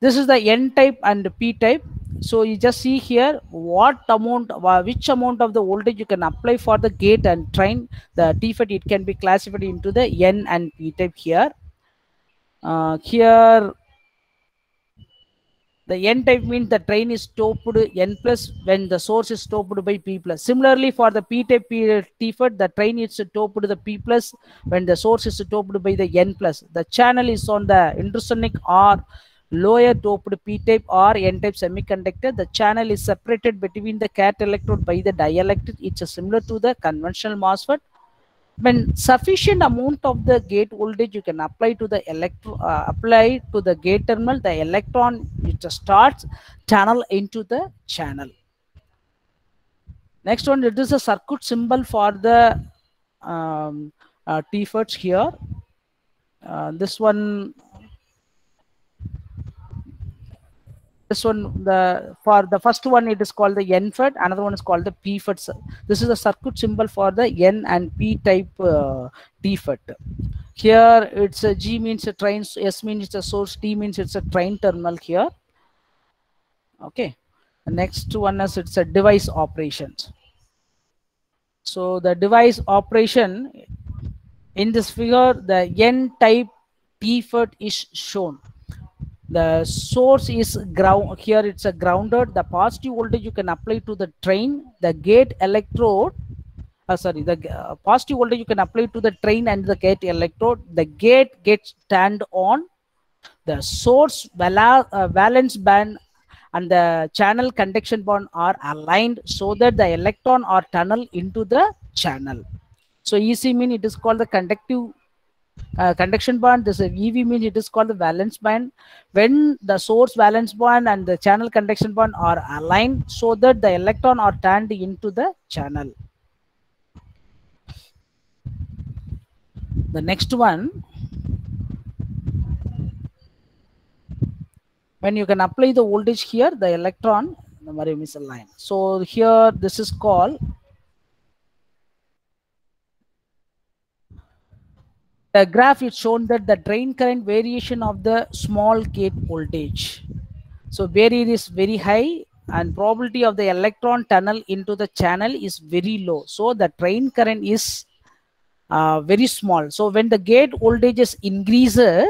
A: this is the n type and p type. So you just see here what amount which amount of the voltage you can apply for the gate and drain. the TFET it can be classified into the n and p type here. Uh, here the n type means the drain is stopped n plus when the source is stopped by p plus. Similarly for the p type TFET the drain is stopped the p plus when the source is stopped by the n plus. The channel is on the intrinsic or lower doped p-type or n-type semiconductor the channel is separated between the cat electrode by the dielectric. It's similar to the conventional MOSFET. When sufficient amount of the gate voltage you can apply to the electro uh, apply to the gate terminal the electron it starts channel into the channel. Next one it is a circuit symbol for the um, uh, here. Uh, this one this one the for the first one it is called the NFET another one is called the PFET this is a circuit symbol for the N and P type uh, TFET here it's a G means a train S means it's a source T means it's a drain terminal here. Okay. The next one is it's a device operations so the device operation in this figure the N type TFET is shown the source is ground here it's a grounded. The positive voltage you can apply to the drain the gate electrode uh, sorry the uh, positive voltage you can apply to the drain and the gate electrode. The gate gets turned on. The source val uh, valence band and the channel conduction band are aligned so that the electron or tunnel into the channel. So ec mean it is called the conductive uh, conduction band this is ev means it is called the valence band when the source valence band and the channel conduction band are aligned so that the electron are turned into the channel. The next one when you can apply the voltage here the electron the is aligned so here this is called the graph is shown that the drain current variation of the small gate voltage so barrier is very high and probability of the electron tunnel into the channel is very low. So the drain current is uh, very small. So when the gate voltages increases,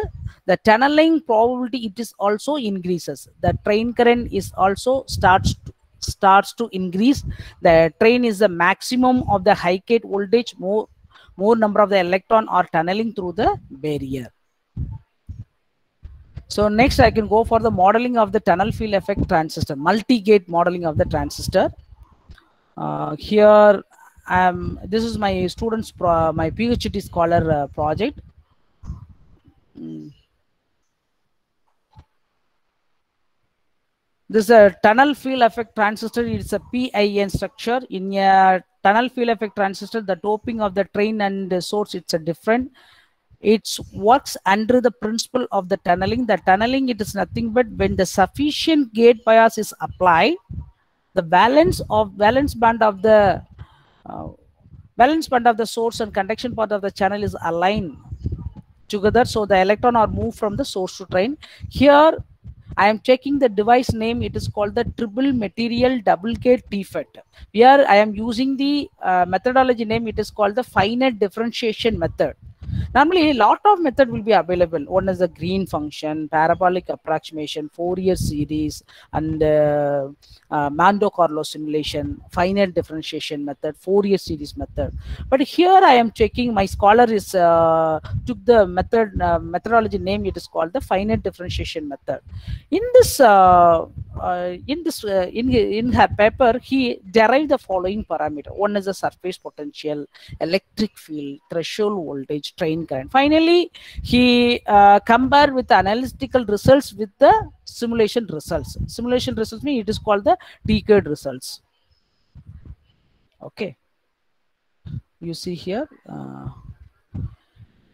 A: the tunneling probability it is also increases. The drain current is also starts to, starts to increase. The drain is the maximum of the high gate voltage. More more number of the electron are tunneling through the barrier. So next I can go for the modeling of the tunnel field effect transistor, multi-gate modeling of the transistor. Uh, here um, this is my students my PhD scholar uh, project. Mm. This is a tunnel field effect transistor. It's a PIN structure. In a tunnel field effect transistor, the doping of the drain and the source, it's a different. It works under the principle of the tunneling. The tunneling, it is nothing but when the sufficient gate bias is applied, the balance of valence band of the uh, valence band of the source and conduction part of the channel is aligned together so the electron are moved from the source to drain here i am checking the device name. It is called the triple material double gate TFET. Here i am using the uh, methodology name. It is called the finite differentiation method normally a lot of method will be available. One is the green function parabolic approximation fourier series and uh, uh, Monte Carlo simulation finite differentiation method fourier series method. But here i am checking my scholar is uh, took the method uh, methodology name it is called the finite differentiation method. In this uh, uh, in this in in her paper he derived the following parameter. One is the surface potential electric field threshold voltage drain current. Finally, he uh, compared with analytical results with the simulation results. Simulation results mean it is called the TCAD results. Okay. You see here. Uh,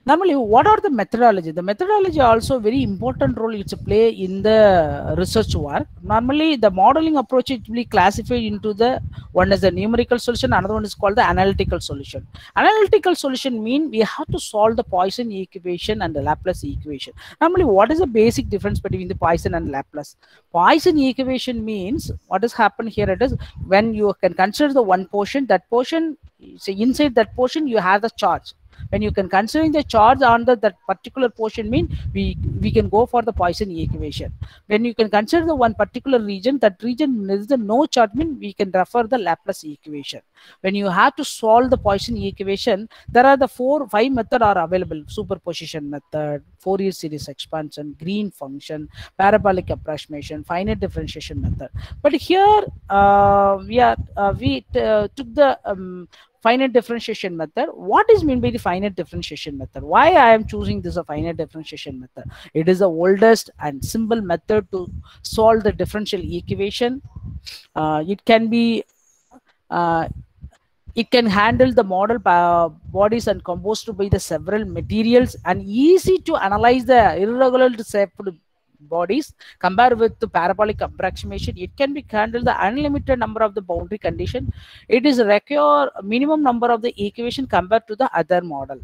A: normally what are the methodology? The methodology also very important role it's play in the research work. Normally the modeling approach it will be classified into the one is the numerical solution another one is called the analytical solution. Analytical solution mean we have to solve the poisson equation and the laplace equation. Normally what is the basic difference between the poisson and laplace? Poisson equation means what has happened here it is when you can consider the one portion that portion say inside that portion you have the charge when you can considering the charge on that particular portion mean we we can go for the Poisson equation when you can consider the one particular region that region is the no charge mean we can refer the Laplace equation when you have to solve the Poisson equation there are the four five method are available. Superposition method Fourier series expansion green function parabolic approximation finite differentiation method. But here uh, we are uh, we uh, took the um, finite differentiation method. What is meant by the finite differentiation method? Why I am choosing this a finite differentiation method? It is the oldest and simple method to solve the differential equation. Uh, it can be uh, it can handle the model uh, bodies and composed by the several materials and easy to analyze the irregular shaped bodies. Compared with the parabolic approximation it can be handled the unlimited number of the boundary condition. It is require minimum number of the equation compared to the other model.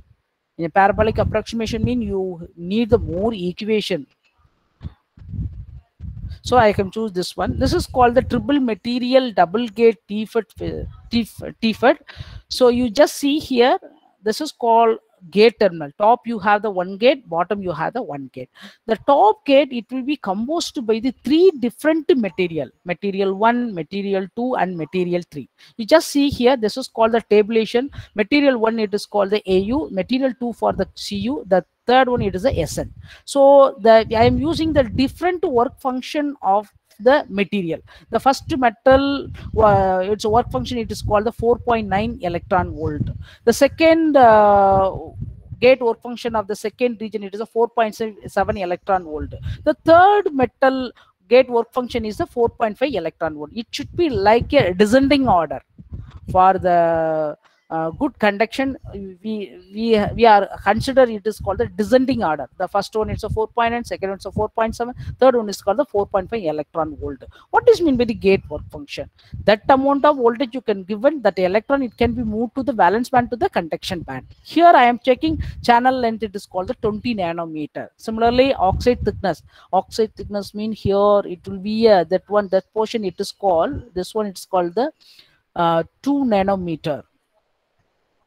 A: In a parabolic approximation mean you need the more equation. So i can choose this one. This is called the triple material double gate TFET so you just see here this is called gate terminal. Top you have the one gate bottom you have the one gate. The top gate it will be composed by the three different material material one material two and material three. You just see here this is called the tabulation. Material one it is called the au material two for the cu the third one it is the sn so the i am using the different work function of the material. The first metal uh, its work function it is called the 4.9 electron volt. The second uh, gate work function of the second region it is a 4.7 electron volt. The third metal gate work function is the 4.5 electron volt. It should be like a descending order for the uh, good conduction we we we are consider it is called the descending order. The first one is a 4.9 second one is a 4.7 third one is called the 4.5 electron volt. What is mean by the gate work function? That amount of voltage you can given that electron it can be moved to the valence band to the conduction band. Here i am checking channel length it is called the 20 nanometer. Similarly oxide thickness. Oxide thickness mean here it will be uh, that one that portion it is called this one it's called the uh, 2 nanometer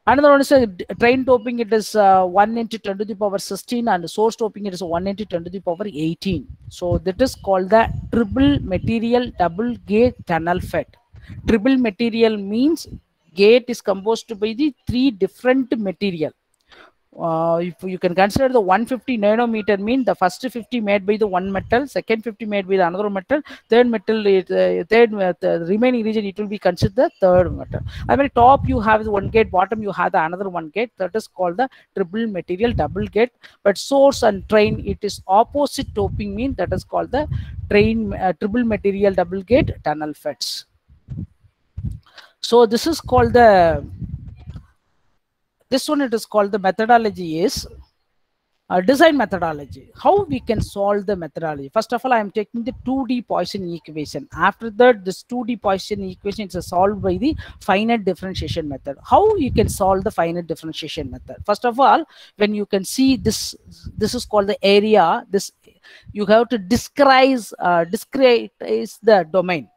A: Another one is a drain doping, it is uh, 1 into 10 to the power 16 and source doping it is 1 into 10 to the power 18. So that is called the triple material double gate tunnel FET. Triple material means gate is composed by the three different material uh, if you can consider the 150 nanometer mean the first 50 made by the one metal second 50 made by the another metal third metal uh, third uh, the remaining region it will be considered the third metal. I mean top you have one gate bottom you have the another one gate that is called the triple material double gate. But source and drain it is opposite doping mean that is called the drain uh, triple material double gate tunnel FETs so this is called the this one it is called the methodology is uh, design methodology. How we can solve the methodology? First of all i am taking the 2d poisson equation. After that this 2d poisson equation is solved by the finite differentiation method. How you can solve the finite differentiation method? First of all when you can see this this is called the area. This you have to describe uh, describe the domain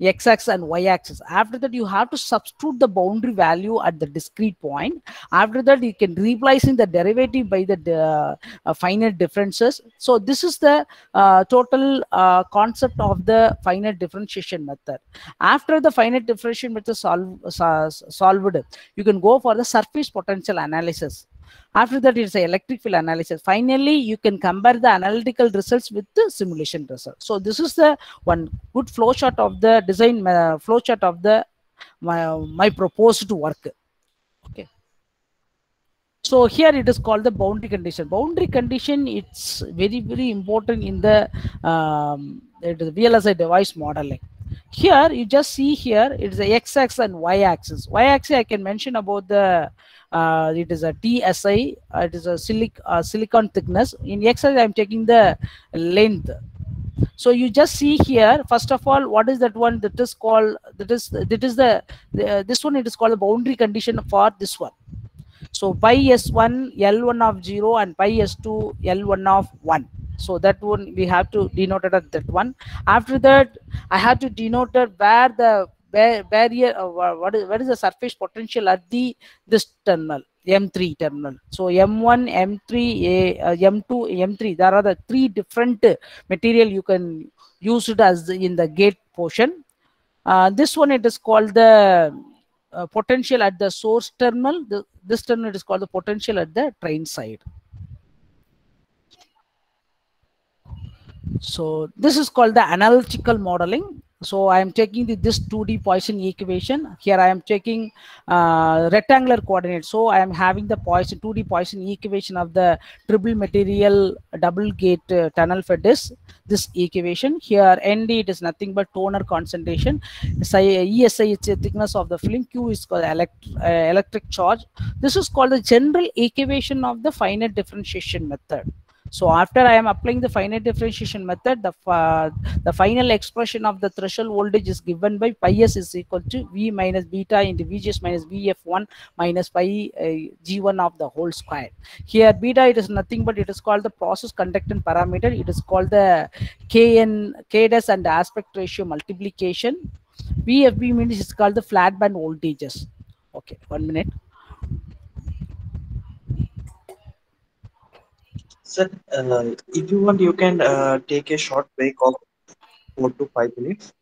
A: x-axis and y-axis after that you have to substitute the boundary value at the discrete point. After that you can replacing the derivative by the uh, uh, finite differences. So this is the uh, total uh, concept of the finite differentiation method. After the finite differentiation method solve, solved you can go for the surface potential analysis after that, it's an electric field analysis. Finally, you can compare the analytical results with the simulation results. So this is the one good flow chart of the design uh, flow chart of the my, my proposed work. Okay. So here it is called the boundary condition. Boundary condition, it's very, very important in the um, it is VLSI device modeling. Here, you just see here, it's the x-axis and y-axis. Y-axis, I can mention about the uh, it is a TSI, uh, it is a silic uh, silicon thickness. In X, I I am taking the length. So you just see here, first of all, what is that one that is called, that is, that is the, the this one, it is called the boundary condition for this one. So pi S1, L1 of 0 and pi S2, L1 of 1 so that one we have to denote it at that one after that i have to denote where the barrier uh, what is what is the surface potential at the this terminal m3 terminal? So m1 m3 a uh, m2 m3 there are the three different material you can use it as in the gate portion. Uh, this one it is called the uh, potential at the source terminal. The, this terminal is called the potential at the drain side. So this is called the analytical modeling so I am taking the, this 2D Poisson equation. Here I am taking uh, rectangular coordinates. So I am having the Poisson 2D Poisson equation of the triple material double gate uh, tunnel for this this equation. Here ND it is nothing but donor concentration. ESI is the thickness of the film. Q is called elect, uh, electric charge. This is called the general equation of the finite differentiation method. So after I am applying the finite differentiation method, the, uh, the final expression of the threshold voltage is given by pi s is equal to V minus beta into VGS minus VF1 minus pi uh, G1 of the whole square. Here beta it is nothing but it is called the process conductance parameter. It is called the KN, KDS and the aspect ratio multiplication. VFB means it's called the flat band voltages. Okay, one minute.
B: Sir, uh, if you want, you can uh, take a short break of four to five minutes.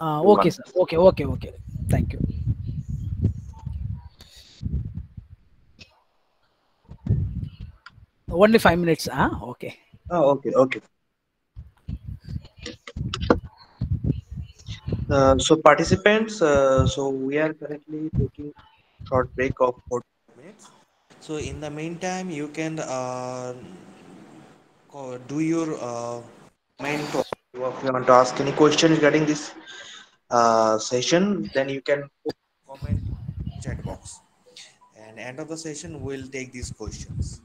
A: Uh, okay, sir. Okay, okay, okay. Thank you. Only five minutes, huh? Okay.
B: Oh, okay, okay. Uh, so participants, uh, so we are currently taking short break of four minutes. So in the meantime, you can uh, do your uh, if you want to ask any question regarding this uh, session? Then you can comment chat box. And end of the session we'll take these questions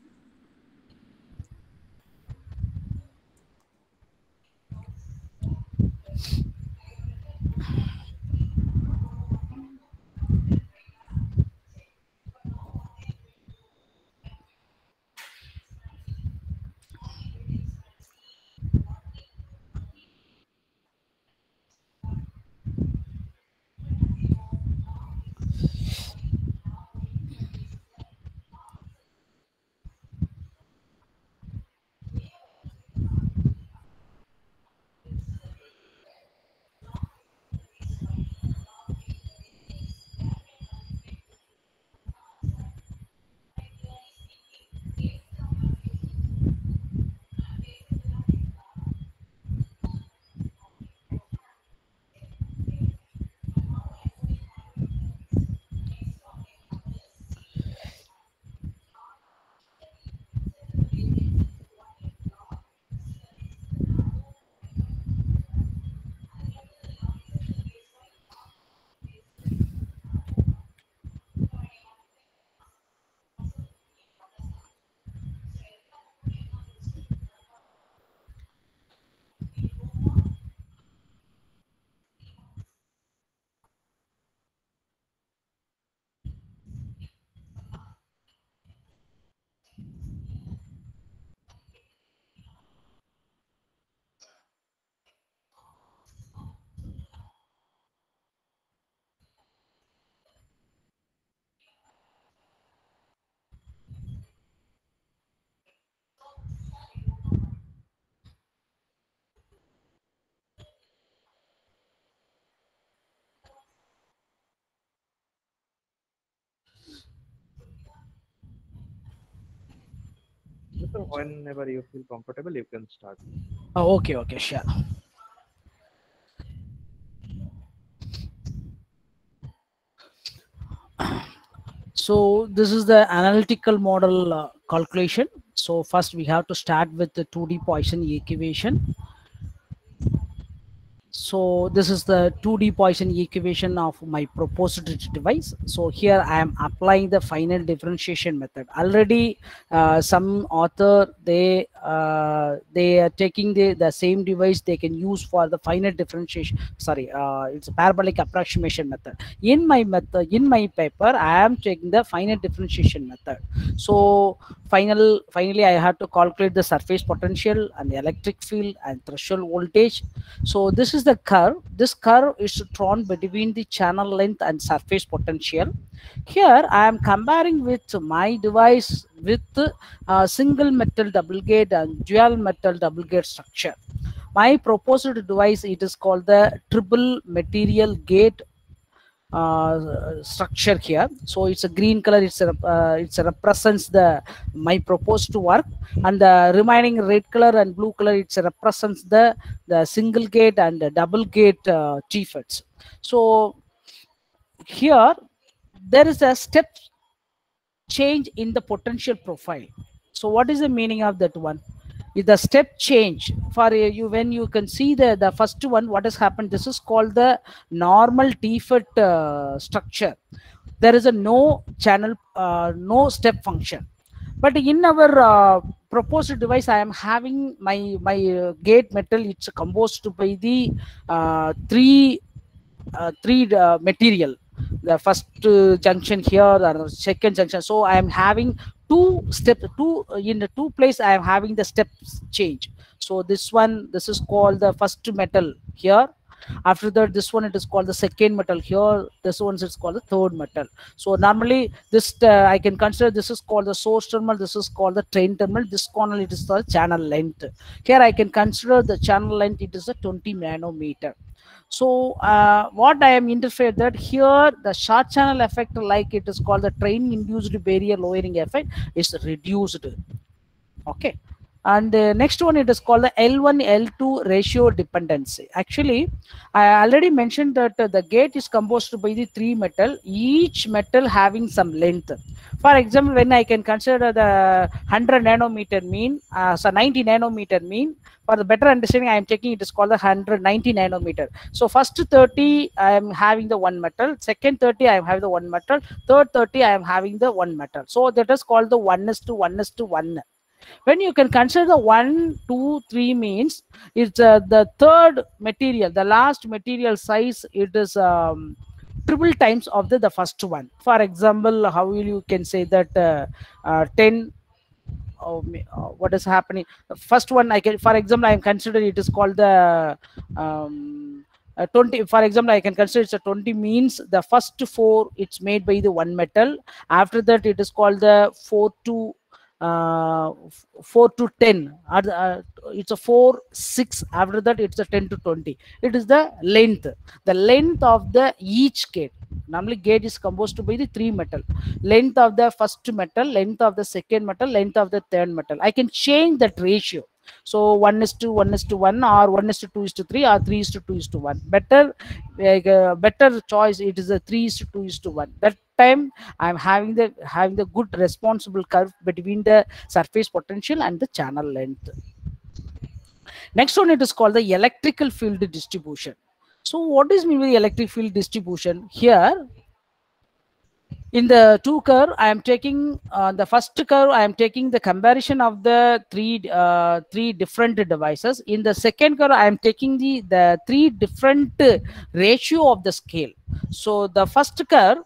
C: So whenever you feel comfortable, you can start.
A: Oh, okay, okay, sure. So this is the analytical model uh, calculation. So first we have to start with the 2D Poisson equation. So this is the 2D Poisson equation of my proposed device. So here I am applying the final differentiation method. Already uh, some author, they uh, they are taking the, the same device they can use for the final differentiation. Sorry, uh, it's a parabolic approximation method. In my method, in my paper, I am taking the final differentiation method. So final, finally I have to calculate the surface potential and the electric field and threshold voltage. So this is the curve. This curve is drawn between the channel length and surface potential. Here I am comparing with my device with a single metal double gate and dual metal double gate structure. My proposed device, it is called the triple material gate uh, structure here. So it's a green color it's a uh, it's a represents the my proposed work. And the remaining red color and blue color it's represents the the single gate and the double gate uh, TFETs so here there is a step change in the potential profile. So what is the meaning of that one the step change for you when you can see the first one what has happened this is called the normal TFET uh, structure. There is a no channel uh, no step function. But in our uh, proposed device i am having my my uh, gate metal it's composed by the uh, three uh, three material the first junction here the second junction. So i am having two step two in the two place i am having the steps change. So this one this is called the first metal here. After that this one it is called the second metal here. This one is called the third metal. So normally this uh, i can consider this is called the source terminal this is called the drain terminal. This corner it is the channel length. Here i can consider the channel length it is a 20 nanometer so uh, what i am interested that here the short channel effect like it is called the drain induced barrier lowering effect is reduced. Okay and the next one it is called the L1 L2 ratio dependency. Actually, I already mentioned that uh, the gate is composed by the three metal, each metal having some length. For example, when I can consider the 100 nanometer mean, uh, so 90 nanometer mean, for the better understanding, I am taking it is called the 190 nanometer. So first 30, I am having the one metal. Second 30, I am having the one metal. Third 30, I am having the one metal. So that is called the one is to one is to one. When you can consider the one, two, three means it's uh, the third material, the last material size. It is um, triple times of the, the first one. For example, how will you can say that uh, uh, 10 oh, what is happening the first one i can for example i am considering it is called the um, uh, 20 for example i can consider it's a 20 means the first four it's made by the one metal after that it is called the 4 to uh, 4 to 10 the, uh, it's a 4 6 after that it's a 10 to 20 it is the length. The length of the each gate. Normally gate is composed by the three metal. Length of the first metal length of the second metal length of the third metal. I can change that ratio. So 1 is to 1 is to 1 or 1 is to 2 is to 3 or 3 is to 2 is to 1 better like, uh, better choice it is a 3 is to 2 is to 1 that time i'm having the having the good responsible curve between the surface potential and the channel length. Next one it is called the electrical field distribution. So what is mean by electric field distribution? Here in the two curve i am taking uh, the first curve i am taking the comparison of the three uh, three different devices. In the second curve i am taking the the three different ratio of the scale. So the first curve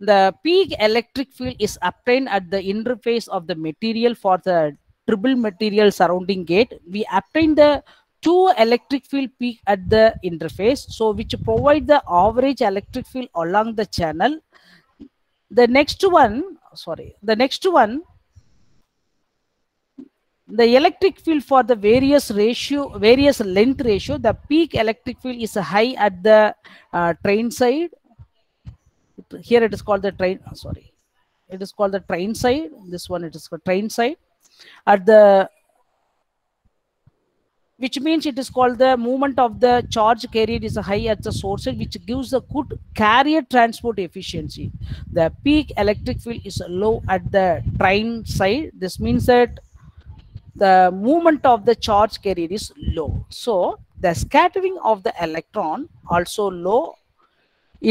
A: the peak electric field is obtained at the interface of the material for the triple material surrounding gate. We obtain the two electric field peak at the interface so which provide the average electric field along the channel. The next one sorry the next one the electric field for the various ratio various length ratio the peak electric field is high at the uh, drain side here it is called the drain ah, sorry it is called the drain side this one it is called drain side at the which means it is called the movement of the charge carrier is high at the source which gives a good carrier transport efficiency. The peak electric field is low at the drain side. This means that the movement of the charge carrier is low. So the scattering of the electron also low.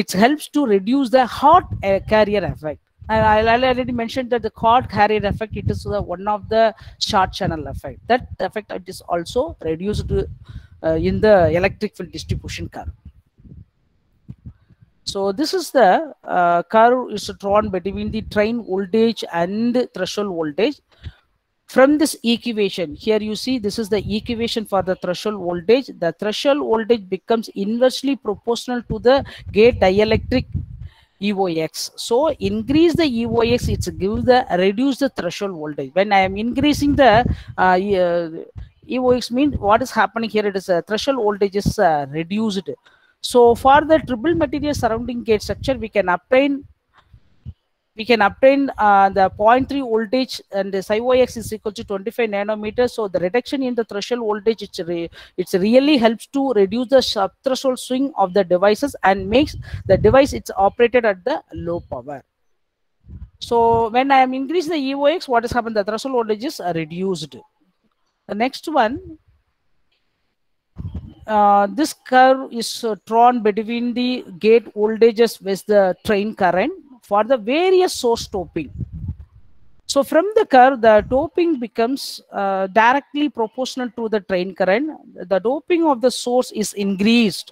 A: It helps to reduce the hot uh, carrier effect. I, I already mentioned that the hot carrier effect it is one of the short channel effect. That effect it is also reduced uh, in the electric field distribution curve. So this is the uh, curve is drawn between the drain voltage and threshold voltage. From this equation, here you see this is the equation for the threshold voltage. The threshold voltage becomes inversely proportional to the gate dielectric EOX. So increase the EOX, it's give the reduce the threshold voltage. When I am increasing the uh, EOX means what is happening here? It is a threshold voltage is uh, reduced. So for the triple material surrounding gate structure, we can obtain we can obtain uh, the 0.3 voltage and the SIOX is equal to 25 nanometers. So the reduction in the threshold voltage, it's, re it's really helps to reduce the sub threshold swing of the devices and makes the device it's operated at the low power. So when I am increasing the EOX, what has happened? The threshold voltage is reduced. The next one, uh, this curve is uh, drawn between the gate voltages with the drain current for the various source doping. So from the curve, the doping becomes uh, directly proportional to the drain current. The doping of the source is increased.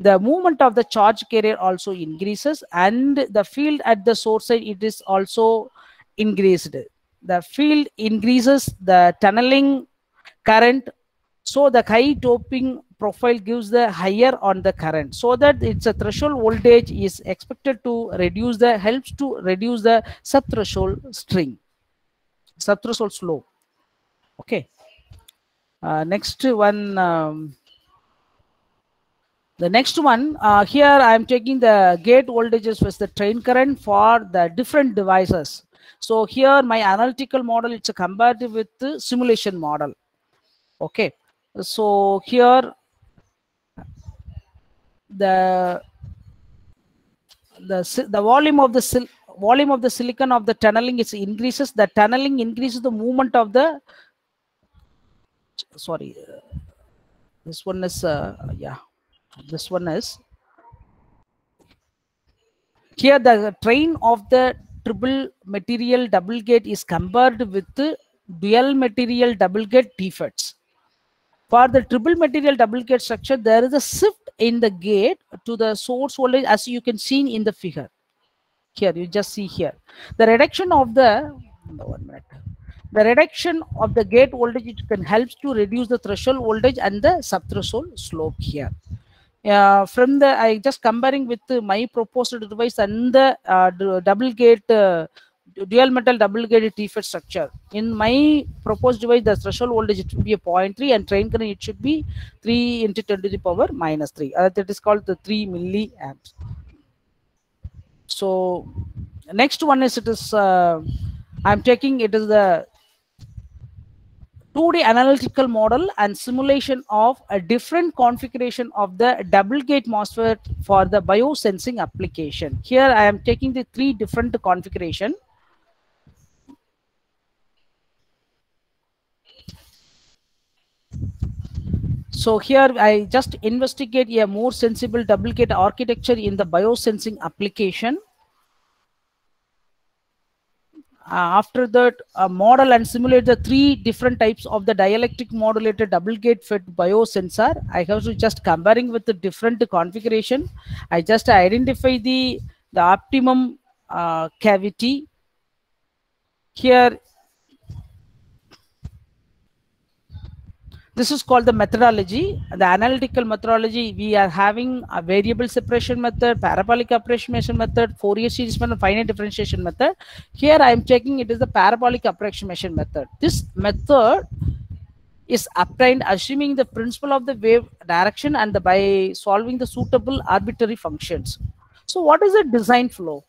A: The movement of the charge carrier also increases and the field at the source side, it is also increased. The field increases the tunneling current. So the high doping profile gives the higher on the current so that it's a threshold voltage is expected to reduce the helps to reduce the sub threshold swing sub threshold slope okay uh, next one um, the next one uh, here i am taking the gate voltages with the drain current for the different devices So here my analytical model, it's a compared with the simulation model. Okay. So here the the the volume of the volume of the silicon of the tunneling is increases. The tunneling increases the movement of the sorry uh, this one is uh, yeah this one is here the drain of the triple material double gate is compared with dual material double gate TFETs for the triple material double gate structure there is a shift in the gate to the source voltage as you can see in the figure. Here you just see here. The reduction of the one minute. The reduction of the gate voltage it can helps to reduce the threshold voltage and the subthreshold slope here. Uh, from the i just comparing with my proposed device and the uh, double gate uh, dual metal double gate TFET structure. In my proposed device, the threshold voltage it should be a 0.3 and drain current it should be 3 into 10 to the power minus 3. Uh, that is called the 3 milliamps. So next one is it is uh, I'm taking it is the 2D analytical model and simulation of a different configuration of the double gate MOSFET for the biosensing application. Here I am taking the three different configuration. So here I just investigate a more sensible double gate architecture in the biosensing application. Uh, after that, uh, model and simulate the three different types of the dielectric modulated double gate FET biosensor. I have to just comparing with the different configuration. I just identify the the optimum uh, cavity. Here this is called the methodology. The analytical methodology we are having a variable separation method parabolic approximation method fourier series method finite differentiation method. Here i am checking it is the parabolic approximation method. This method is obtained assuming the principle of the wave direction and the, by solving the suitable arbitrary functions. So what is the design flow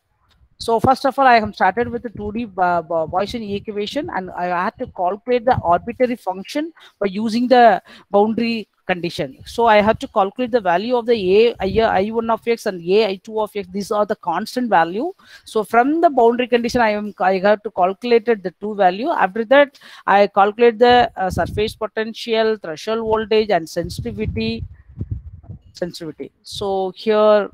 A: so first of all, I have started with the 2D uh, Poisson equation and I had to calculate the arbitrary function by using the boundary condition. So I have to calculate the value of the A, I, I1 of x and A, I2 of x. These are the constant value. So from the boundary condition, I am I have to calculate the two value. After that, I calculate the uh, surface potential, threshold voltage and sensitivity. Sensitivity. So here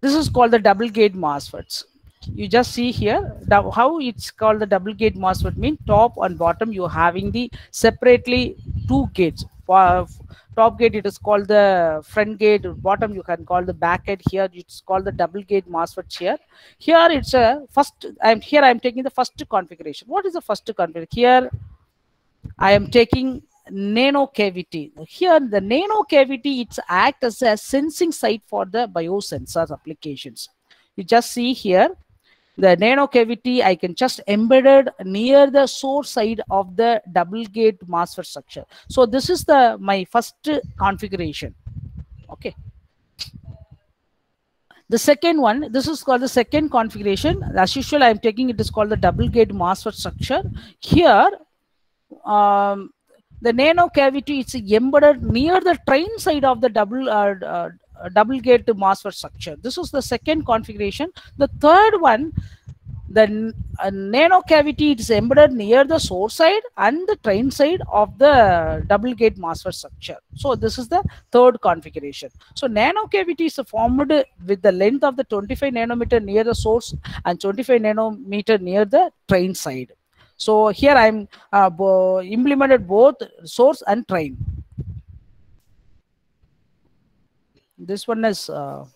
A: this is called the double gate MOSFETs. You just see here how it's called the double gate MOSFET mean top and bottom you are having the separately two gates. For top gate it is called the front gate, bottom you can call the back gate here it's called the double gate MOSFET here. Here it's a first I'm here I'm taking the first configuration. What is the first configuration? Here I am taking nano cavity. Here, the nano cavity, it's act as a sensing site for the biosensors applications. You just see here, the nano cavity, I can just embedded near the source side of the double gate MOSFET structure. So this is the my first configuration. Okay. The second one, this is called the second configuration. As usual, I'm taking it is called the double gate MOSFET structure. Here, um, the nano cavity is embedded near the drain side of the double uh, uh, double gate MOSFET structure. This is the second configuration. The third one, the uh, nano cavity is embedded near the source side and the drain side of the double gate MOSFET structure. So this is the third configuration. So nano cavity is formed with the length of the 25 nanometer near the source and 25 nanometer near the drain side. So here I'm uh, bo implemented both source and drain. This one is uh,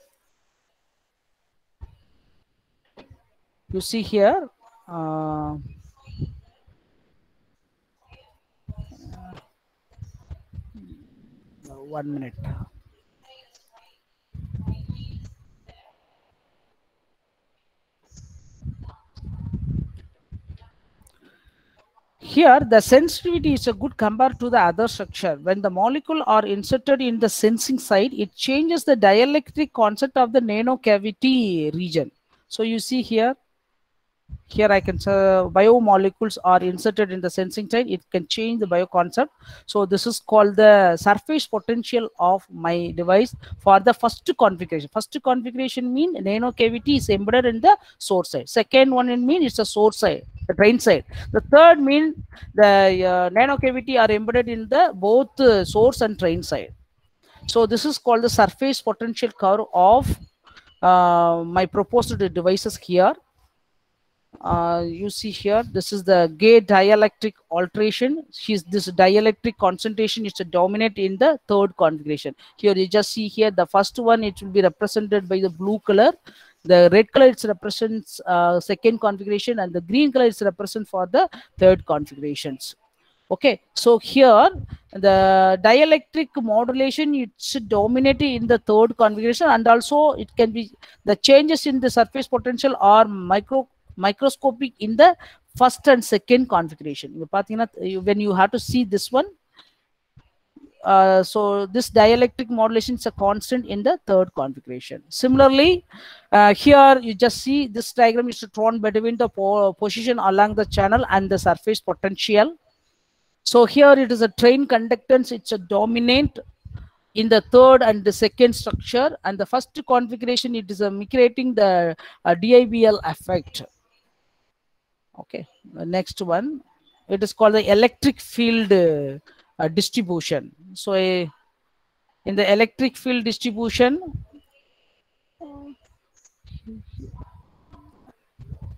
A: you see here. Uh, one minute. Here, the sensitivity is a good compared to the other structure. When the molecule are inserted in the sensing side, it changes the dielectric constant of the nano cavity region. So you see here, here I can uh, biomolecules are inserted in the sensing side. It can change the bio concept. So this is called the surface potential of my device for the first configuration. First configuration mean nano cavity is embedded in the source side. Second one it mean it's a source side, the drain side. The third mean the uh, nano cavity are embedded in the both uh, source and drain side. So this is called the surface potential curve of uh, my proposed devices here uh, you see here this is the gate dielectric alteration She's, this dielectric concentration is to dominate in the third configuration here you just see here the first one it will be represented by the blue color the red color it represents uh, second configuration and the green color is represent for the third configurations. Okay so here the dielectric modulation it's dominating in the third configuration and also it can be the changes in the surface potential are micro microscopic in the first and second configuration. When you have to see this one uh, so this dielectric modulation is a constant in the third configuration. Similarly uh, here you just see this diagram is drawn between the po position along the channel and the surface potential. So here it is a drain conductance. It's a dominant in the third and the second structure. And the first configuration it is a creating the uh, DIBL effect. Okay the next one. It is called the electric field uh, uh, distribution. So uh, in the electric field distribution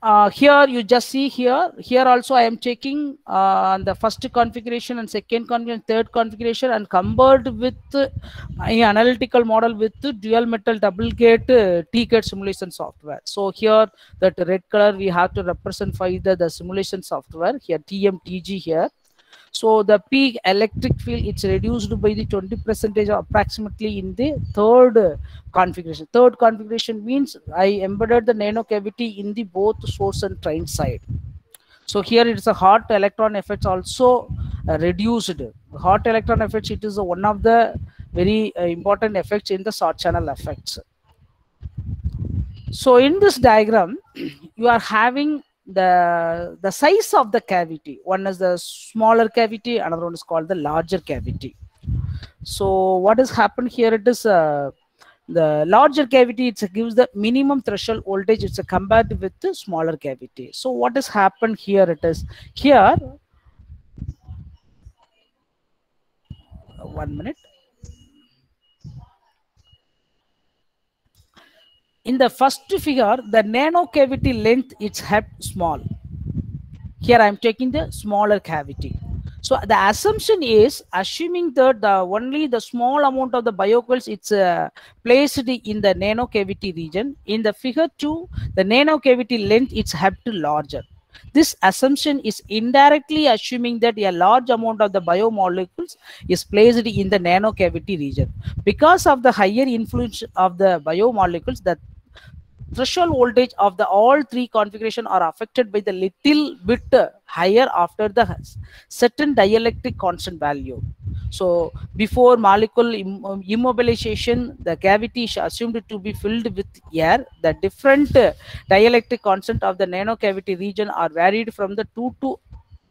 A: uh, here you just see here here also i am taking uh, the first configuration and second configuration third configuration and combined with my analytical model with dual metal double gate uh, TCAD simulation software. So here that red color we have to represent for either the simulation software here tmtg here so the peak electric field it's reduced by the 20 percentage approximately in the third configuration. Third configuration means I embedded the nano cavity in the both source and drain side. So here it is a hot electron effects also uh, reduced. Hot electron effects it is one of the very uh, important effects in the short channel effects. So in this diagram, you are having the the size of the cavity. One is the smaller cavity another one is called the larger cavity. So what has happened here it is uh, the larger cavity it gives the minimum threshold voltage it's a compared with the smaller cavity. So what has happened here it is here one minute in the first figure, the nano cavity length is kept small. Here I am taking the smaller cavity. So the assumption is assuming that the only the small amount of the biocoils it's uh, placed in the nano cavity region. In the figure two, the nano cavity length is kept larger. This assumption is indirectly assuming that a large amount of the biomolecules is placed in the nano cavity region. Because of the higher influence of the biomolecules, the threshold voltage of the all three configuration are affected by the little bit higher after the certain dielectric constant value. So before molecule Im um, immobilization, the cavity is assumed to be filled with air. The different dielectric constant of the nano cavity region are varied from the 2 to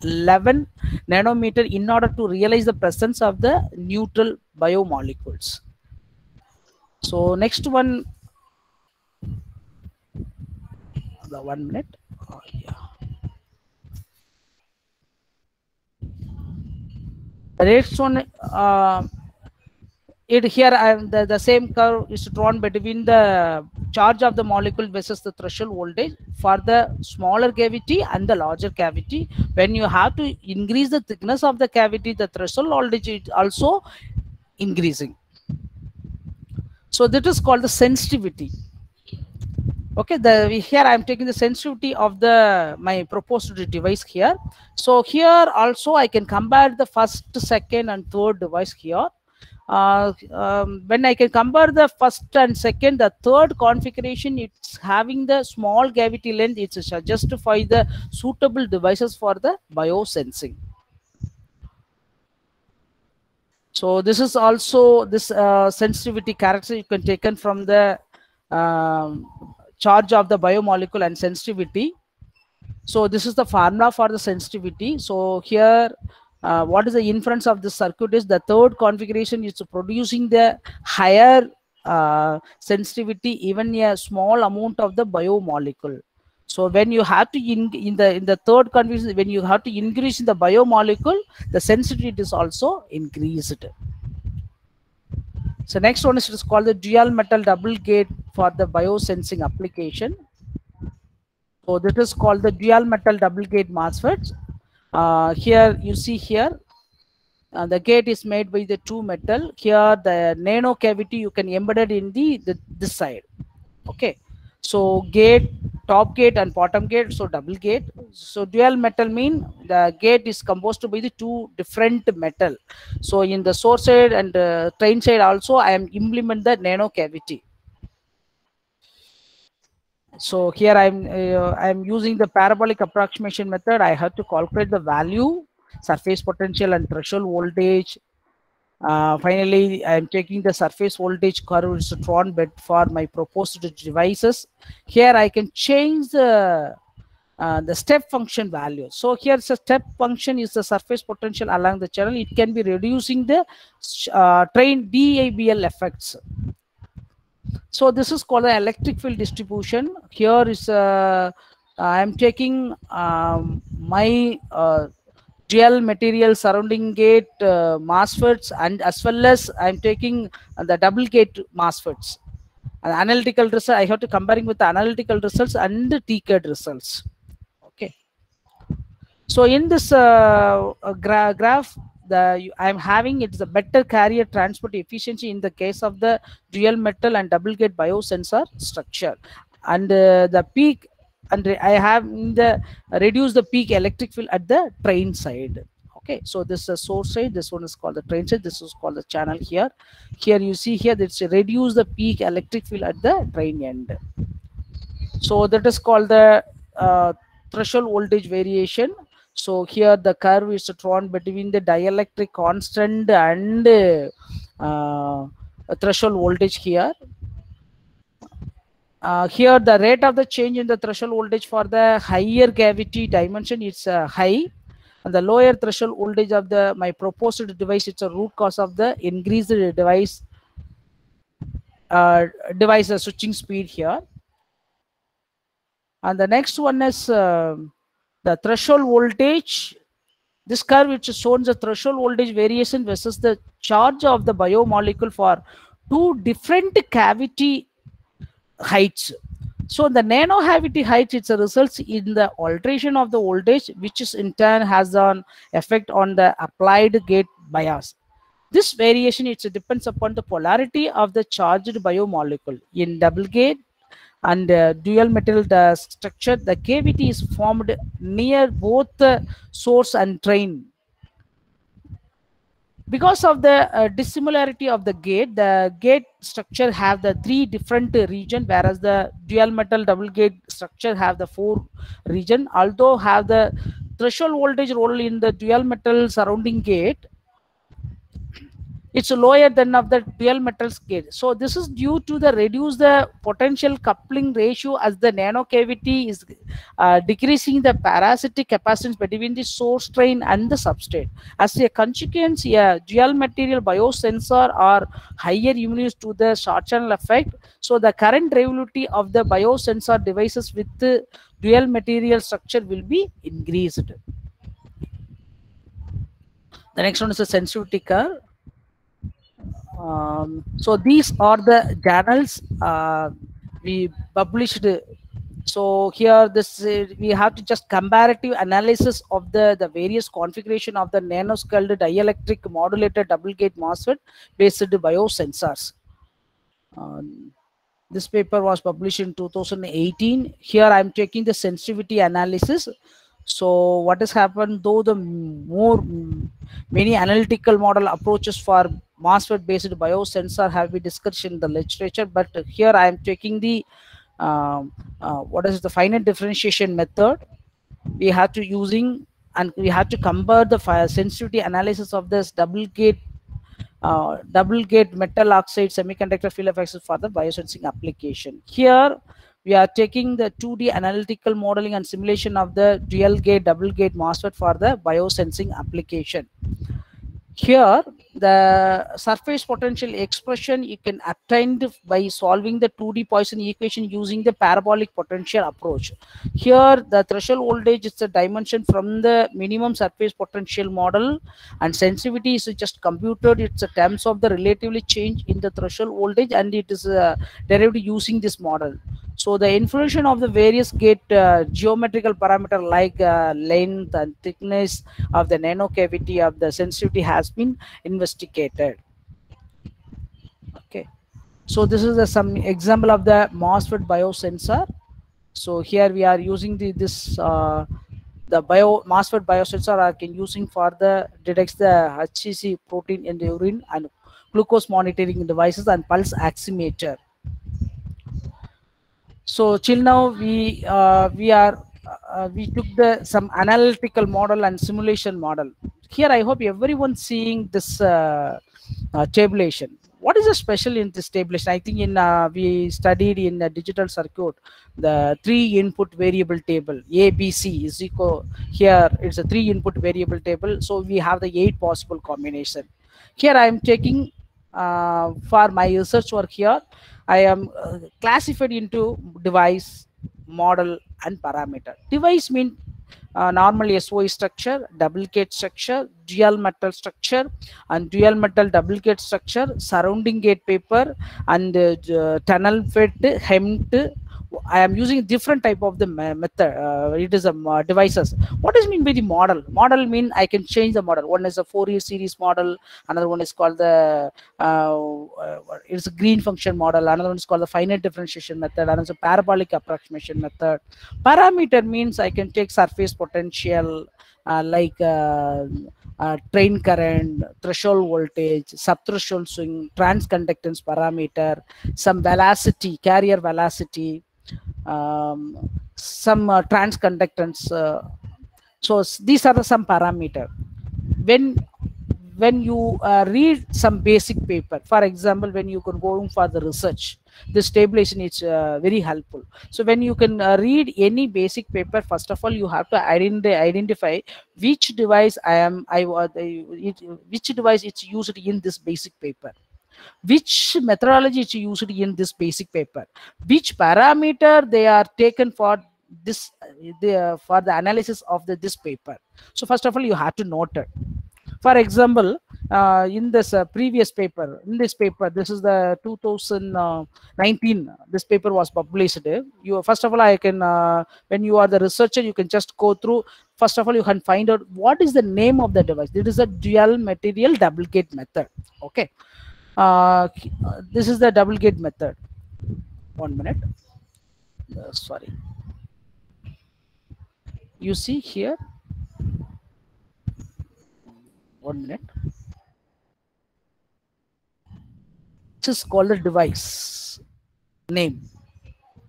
A: 11 nanometer in order to realize the presence of the neutral biomolecules. So next one the one minute. Oh, yeah. Uh, it here I, the, the same curve is drawn between the charge of the molecule versus the threshold voltage for the smaller cavity and the larger cavity. When you have to increase the thickness of the cavity the threshold voltage is also increasing. So that is called the sensitivity okay the here i'm taking the sensitivity of the my proposed device here. So here also i can compare the first second and third device here. Uh, um, when i can compare the first and second the third configuration it's having the small cavity length it's justify the suitable devices for the biosensing. So this is also this uh, sensitivity character you can taken from the um, charge of the biomolecule and sensitivity So this is the formula for the sensitivity. So here, uh, what is the inference of this circuit is the third configuration is producing the higher uh, sensitivity, even a small amount of the biomolecule. So when you have to in, in the in the third configuration, when you have to increase in the biomolecule, the sensitivity is also increased. So next one is, is called the dual metal double gate for the biosensing application. So this is called the dual metal double gate MOSFETs. Uh, here you see here, uh, the gate is made by the two metal. Here the nano cavity you can embed it in the, the this side. Okay. So gate, top gate and bottom gate, so double gate. So dual metal mean the gate is composed by the two different metal. So in the source side and uh, drain side also I am implement the nano cavity. So here I'm uh, I'm using the parabolic approximation method. I have to calculate the value, surface potential and threshold voltage. Uh, finally, I'm taking the surface voltage curve is drawn bed for my proposed devices. Here I can change the uh, the step function value. So here the step function is the surface potential along the channel. It can be reducing the uh, drain DIBL effects. So this is called the electric field distribution. Here is uh, I am taking um, my uh, gel material surrounding gate uh, MOSFETs and as well as I'm taking the double gate MOSFETs. And analytical result, I have to comparing with the analytical results and the TCAD results. Okay. So in this uh, gra graph, the I'm having it's a better carrier transport efficiency in the case of the dual metal and double gate biosensor structure, and uh, the peak and I have the reduce the peak electric field at the drain side. Okay, so this is a source side. This one is called the drain side. This is called the channel here. Here you see here that's reduce the peak electric field at the drain end. So that is called the uh, threshold voltage variation so here the curve is drawn between the dielectric constant and uh, threshold voltage here. Uh, here the rate of the change in the threshold voltage for the higher cavity dimension is uh, high. And the lower threshold voltage of the my proposed device it's a root cause of the increased device uh, device uh, switching speed here. And the next one is uh, the threshold voltage. This curve which shows the threshold voltage variation versus the charge of the biomolecule for two different cavity heights. So the nano cavity height it's a results in the alteration of the voltage which is in turn has an effect on the applied gate bias. This variation it depends upon the polarity of the charged biomolecule. In double gate and uh, dual metal the structure the cavity is formed near both the source and drain because of the uh, dissimilarity of the gate the gate structure have the three different region whereas the dual metal double gate structure have the four region. Although have the threshold voltage role in the dual metal surrounding gate it's lower than of the dual metal scale. So this is due to the reduce the potential coupling ratio as the nano cavity is uh, decreasing the parasitic capacitance between the source drain and the substrate. As a consequence, a dual material biosensor are higher immunity to the short channel effect. So the current drivability of the biosensor devices with the dual material structure will be increased. The next one is the sensitivity curve um, so these are the journals uh, we published. So here this we have to just comparative analysis of the the various configuration of the nanoscaled dielectric modulated double gate MOSFET based biosensors. Um, this paper was published in 2018 here i'm taking the sensitivity analysis. So what has happened though the more many analytical model approaches for MOSFET based biosensor have been discussed in the literature, but here I am taking the um, uh, what is the finite differentiation method. We have to using and we have to compare the fire sensitivity analysis of this double gate uh, double gate metal oxide semiconductor field effects for the biosensing application. Here we are taking the 2D analytical modeling and simulation of the dual gate, double gate MOSFET for the biosensing application. Here, the surface potential expression you can obtain by solving the 2D Poisson equation using the parabolic potential approach. Here, the threshold voltage is the dimension from the minimum surface potential model and sensitivity is just computed. It's a terms of the relatively change in the threshold voltage and it is uh, derived using this model. So the information of the various gate uh, geometrical parameter like uh, length and thickness of the nano cavity of the sensitivity has been investigated. Okay. So this is a, some example of the MOSFET biosensor. So here we are using the this uh, the bio MOSFET biosensor are can using for the detects the HCC protein in the urine and glucose monitoring devices and pulse oximeter so till now we uh, we are uh, we took the some analytical model and simulation model. Here i hope everyone seeing this uh, uh, tabulation. What is the special in this tabulation? I think in uh, we studied in the digital circuit the three input variable table a b c is equal here it's a three input variable table so we have the eight possible combination. Here i am taking uh, for my research work here I am uh, classified into device, model, and parameter. Device mean uh, normal SOI structure, double gate structure, dual metal structure, and dual metal double gate structure, surrounding gate paper, and uh, tunnel FET, HEMT, I am using different type of the method. Uh, it is a uh, devices. What does mean by the model? Model mean I can change the model. One is a Fourier series model. Another one is called the uh, uh it's a green function model. Another one is called the finite differentiation method. Another is a parabolic approximation method. Parameter means I can take surface potential uh, like uh, drain current, threshold voltage, subthreshold swing, transconductance parameter, some velocity, carrier velocity, um, some uh, transconductance. Uh, so these are the some parameter. When when you uh, read some basic paper, for example, when you can go for the research, this tabulation is uh, very helpful. So when you can uh, read any basic paper, first of all, you have to identify, identify which device I am, I uh, it, which device it's used in this basic paper which methodology is used in this basic paper? Which parameter they are taken for this the, for the analysis of the, this paper? So first of all you have to note it. For example uh, in this uh, previous paper in this paper this is the 2019 this paper was published. You first of all i can uh, when you are the researcher you can just go through first of all you can find out what is the name of the device. It is a dual material double gate method. Okay uh, this is the double gate method. One minute. Uh, sorry. You see here? One minute. This is called a device. Name.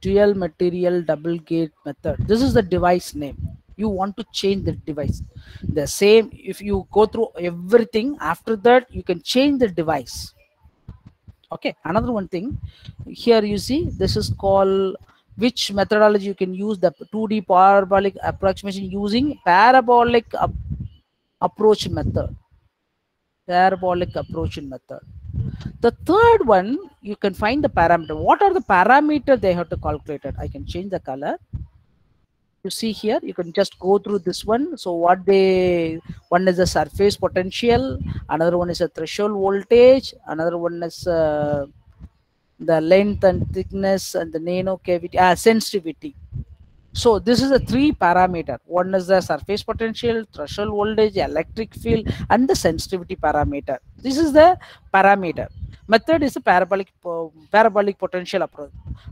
A: Dual material double gate method. This is the device name. You want to change the device. The same if you go through everything after that you can change the device okay another one thing. Here you see this is called which methodology you can use the 2d parabolic approximation using parabolic approach method. Parabolic approach method. The third one you can find the parameter. What are the parameter they have to calculate it? I can change the color you see here you can just go through this one. So what they one is the surface potential another one is a threshold voltage another one is uh, the length and thickness and the nano cavity uh, sensitivity so this is a three parameter. One is the surface potential threshold voltage electric field and the sensitivity parameter. This is the parameter. Method is a parabolic uh, parabolic potential approach.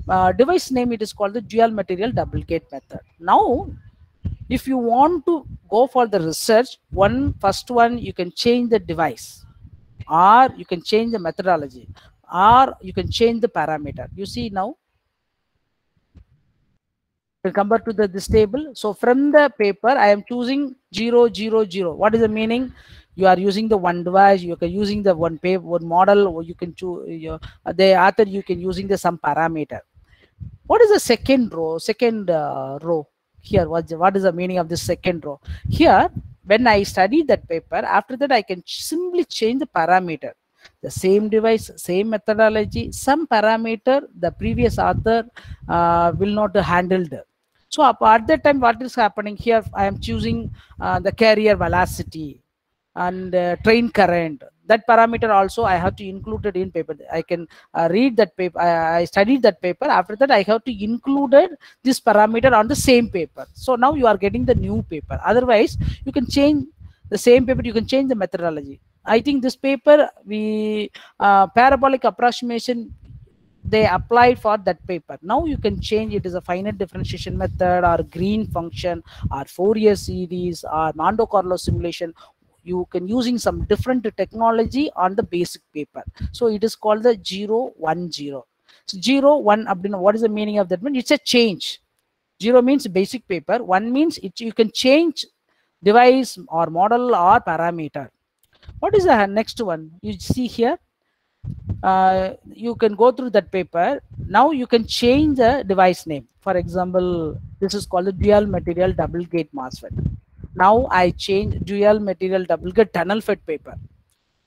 A: Uh, device name it is called the dual material double gate method. Now if you want to go for the research one first one you can change the device. Or you can change the methodology. Or you can change the parameter. You see now come back to the this table. So from the paper i am choosing 0 0 0 what is the meaning? You are using the one device. You are using the one paper one model or you can choose uh, the other you can using the some parameter. What is the second row second uh, row? Here what, what is the meaning of this second row? Here when i study that paper after that i can simply change the parameter. The same device same methodology some parameter the previous author uh, will not handle the so at that time what is happening here? I am choosing uh, the carrier velocity and uh, drain current. That parameter also i have to include it in paper. I can uh, read that paper. I, I studied that paper. After that i have to include this parameter on the same paper. So now you are getting the new paper. Otherwise you can change the same paper. You can change the methodology. I think this paper we uh, parabolic approximation they applied for that paper. Now you can change. It as a finite differentiation method or green function or fourier series or monte carlo simulation. You can using some different technology on the basic paper. So it is called the 0 1 0 so 0 1 abdina, what is the meaning of that mean? It's a change. 0 means basic paper. 1 means it you can change device or model or parameter. What is the next one? You see here uh, you can go through that paper now you can change the device name for example this is called the dual material double gate MOSFET now I change dual material double gate tunnel FET paper.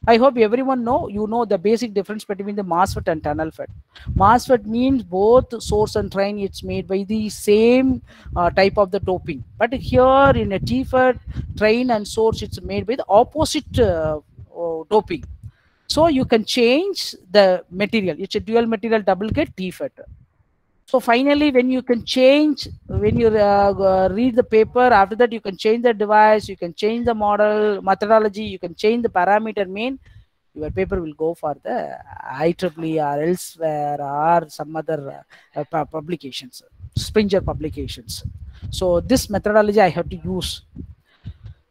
A: I hope everyone know you know the basic difference between the MOSFET and tunnel FET. MOSFET means both source and drain it's made by the same uh, type of the doping. But here in a TFET, drain and source it's made by the opposite uh, uh, doping. So you can change the material. It's a dual material double gate TFET. So finally, when you can change, when you uh, read the paper, after that you can change the device, you can change the model methodology, you can change the parameter mean, your paper will go for the IEEE or elsewhere or some other uh, publications, Springer publications. So this methodology I have to use.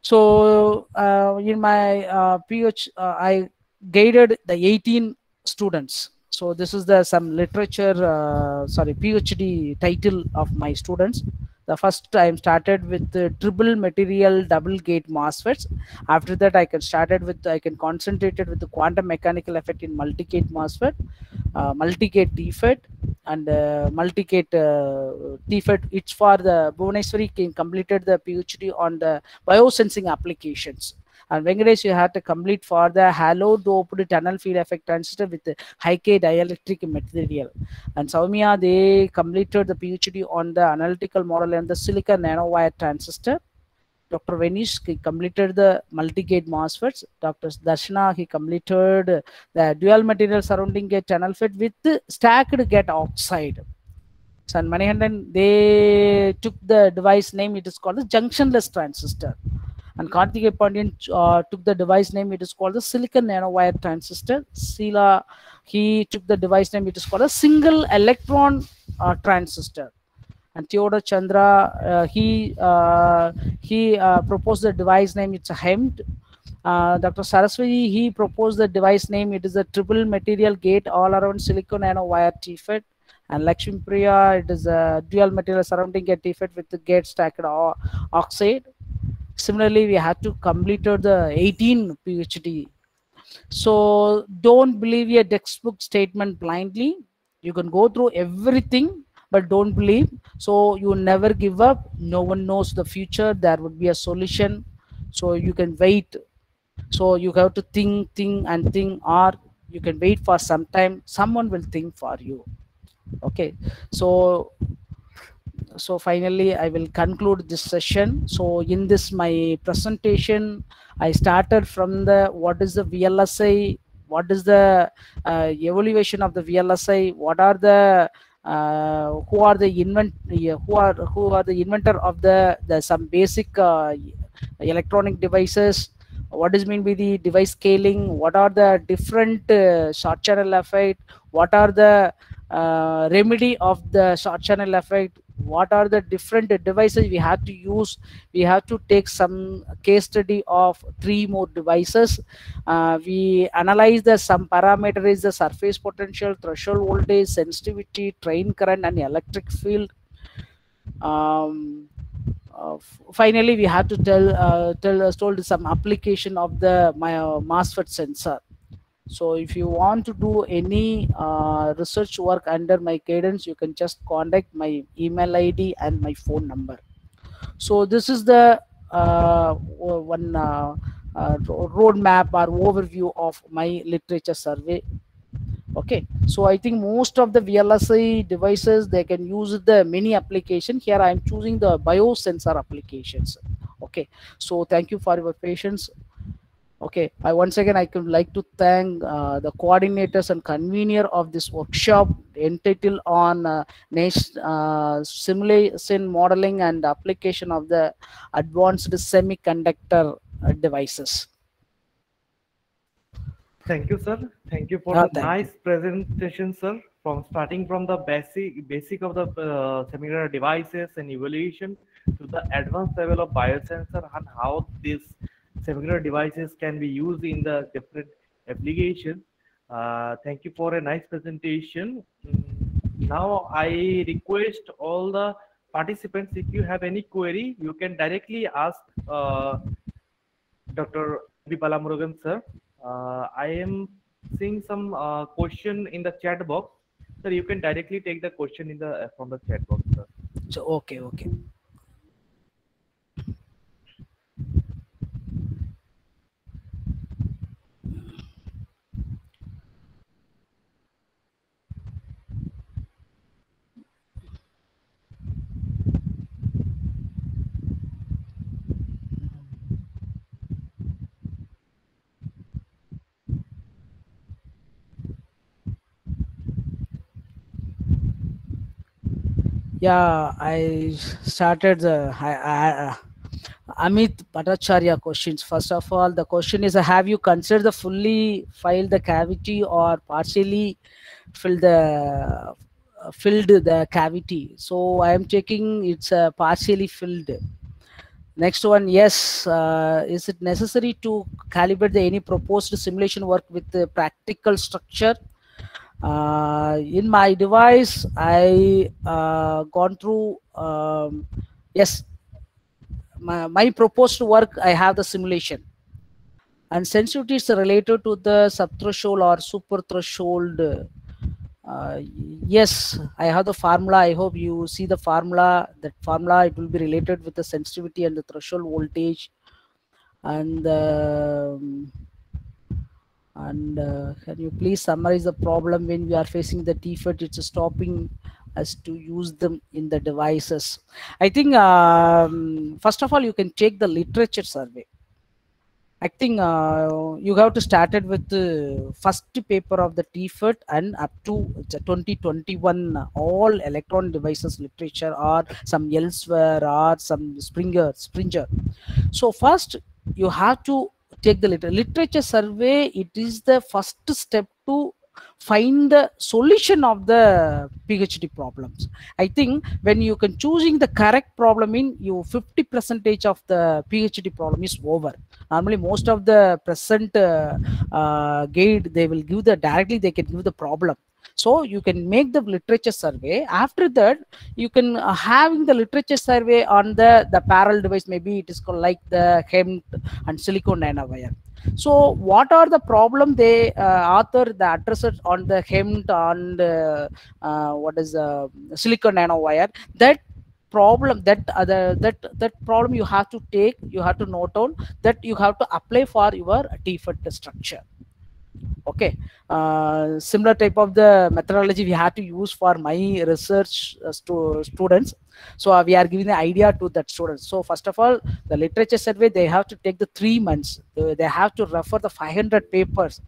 A: So uh, in my uh, PH, uh, I guided the 18 students so this is the some literature uh, sorry phd title of my students the first time started with the triple material double gate MOSFETs. After that, I can started with I can concentrated with the quantum mechanical effect in multi-gate MOSFET, uh, multi-gate TFET, and uh, multi-gate uh, TFET. It's for the Bhuvaneswari completed the PhD on the biosensing applications and Venkatesh you had to complete for the halo doped tunnel field effect transistor with high K dielectric material. And Soumya they completed the PhD on the analytical model and the silicon nanowire transistor. Dr. Venish he completed the multi-gate MOSFETs. Dr. Darshana he completed the dual material surrounding gate tunnel FET with stacked gate oxide. So and Manihandan they took the device name. It is called the junctionless transistor and Karthikeya Pandian uh, took the device name. It is called the silicon nanowire transistor. Sila, he took the device name. It is called a single electron uh, transistor. And Theodore Chandra, uh, he uh, he uh, proposed the device name. It's a HEMT. Uh, Dr. Saraswati, he proposed the device name. It is a triple material gate all around silicon nanowire TFET and Lakshmi Priya, it is a dual material surrounding gate TFET with the gate stacked oxide similarly we had to complete the 18 phd so don't believe a textbook statement blindly. You can go through everything but don't believe. So you never give up. No one knows the future. There would be a solution. So you can wait. So you have to think think and think or you can wait for some time. Someone will think for you. Okay? So so finally i will conclude this session. So in this my presentation i started from the what is the vlsi what is the uh, evaluation of the vlsi what are the uh, who are the invent who are who are the inventor of the the some basic uh, electronic devices? What is mean by the device scaling? What are the different uh, short channel effect? What are the uh, remedy of the short channel effect. What are the different devices we have to use? We have to take some case study of three more devices. Uh, we analyze the some parameter is the surface potential threshold voltage sensitivity drain current and electric field. Um, uh, finally we have to tell uh, tell us told some application of the my uh, MOSFET sensor So if you want to do any uh, research work under my guidance, you can just contact my email ID and my phone number. So this is the uh, one uh, uh, roadmap or overview of my literature survey. Okay, so I think most of the VLSI devices they can use the mini application. Here I am choosing the biosensor applications. Okay, so thank you for your patience okay i once again i could like to thank uh, the coordinators and convener of this workshop entitled on uh, next uh, simulation modeling and application of the advanced semiconductor uh, devices
C: Thank you, sir. Thank you for
A: Ah,
C: the
A: thank
C: nice presentation, sir. From starting from the basic basic of the uh, semiconductor devices and evaluation to the advanced level of biosensor and how these semiconductor devices can be used in the different applications. Uh, thank you for a nice presentation. Mm, Now I request all the participants if you have any query, you can directly ask uh, Dr. B. Balamurugan, sir. Uh, I am seeing some uh, question in the chat box. Sir, you can directly take the question in the from the chat box, sir.
A: so okay okay yeah i started the I, I, Amit Bhattacharya questions. First of all, the question is: Have you considered the fully filled the cavity or partially filled the filled the cavity? So I am checking it's uh, partially filled. Next one, yes. Uh, is it necessary to calibrate the any proposed simulation work with the practical structure? Uh, in my device, I uh, gone through. Um, yes, my, my proposed work, I have the simulation. And sensitivity is related to the subthreshold or super threshold. Uh, yes, I have the formula. I hope you see the formula. That formula, it will be related with the sensitivity and the threshold voltage. And um, and uh, can you please summarize the problem when we are facing the TFET? It's stopping us to use them in the devices. I think um, first of all, you can take the literature survey. I think uh, you have to start it with the first paper of the TFET and up to 2021 uh, all electron devices literature or some elsewhere or some Springer Springer. So first you have to take the liter- literature survey. It is the first step to find the solution of the PhD problems. I think when you can choosing the correct problem in you 50 percentage of the PhD problem is over. Normally most of the present uh, uh, guide they will give the directly they can give the problem. So you can make the literature survey. After that, you can uh, having the literature survey on the the parallel device. Maybe it is called like the HEMT and silicon nanowire. So what are the problem they uh, author the addresses on the HEMT and uh, uh, what is the silicon nanowire that problem that other that that problem you have to take you have to note down that you have to apply for your default structure okay. Uh, similar type of the methodology we had to use for my research uh, stu- students. So uh, we are giving the idea to that students. So first of all the literature survey they have to take the three months. They have to refer the 500 papers.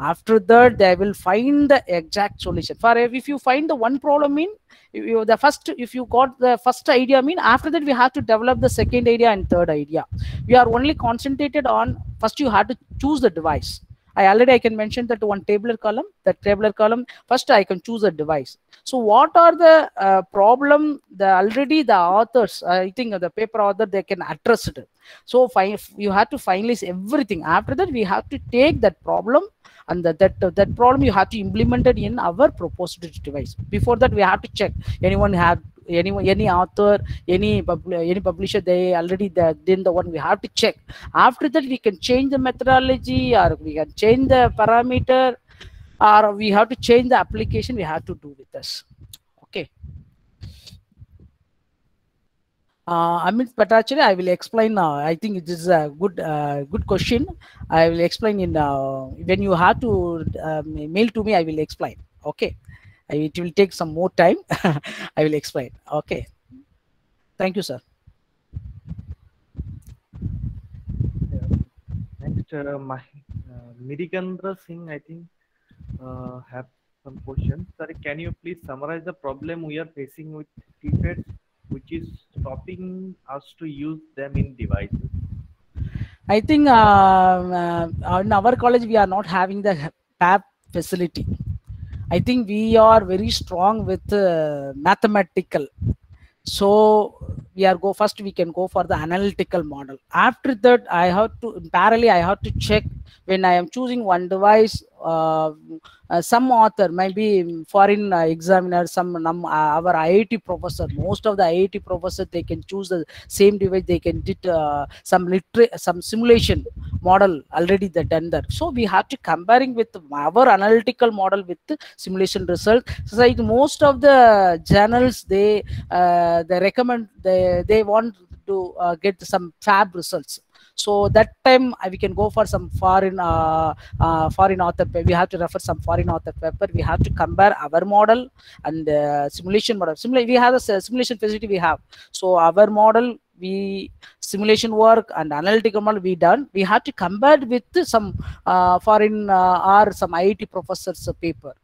A: After that they will find the exact solution. For if you find the one problem you, you- the first if you got the first idea mean after that we have to develop the second idea and third idea. We are only concentrated on first you have to choose the device I already I can mention that one tabular column. That tabular column first I can choose a device. So what are the uh, problem? The already the authors I think the paper author they can address it. So you have to finalize everything. After that we have to take that problem and that that, that problem you have to implement it in our proposed device. Before that we have to check anyone have any any author any pub- any publisher they already the, then the one we have to check after that we can change the methodology or we can change the parameter or we have to change the application we have to do with this okay uh, Amit Patachari, I will explain now. I think this is a good uh, good question. I will explain in uh, when you have to um, mail to me. I will explain. Okay, it will take some more time. I will explain. Okay, thank you, sir.
C: Next, uh, my uh, Mirigandra Singh, I think, uh, have some questions. Sir, can you please summarize the problem we are facing with TFETs, which is stopping us to use them in devices?
A: I think um, uh, in our college we are not having the fab facility. I think we are very strong with uh, mathematical. So we are go first we can go for the analytical model. After that I have to parallelly I have to check when I am choosing one device. Uh, uh, some author maybe foreign uh, examiner some num, our iit professor most of the iit professor they can choose the same device they can did some liter- some simulation model already they done so we have to comparing with our analytical model with the simulation result. So like most of the journals they they recommend they they want to uh, get some fab results so that time uh, we can go for some foreign uh, uh, foreign author we have to refer some foreign author paper. We have to compare our model and uh, simulation model. Simula- we have a simulation facility we have. So our model we simulation work and analytical model we done. We have to compare with some uh, foreign uh, or some IIT professors paper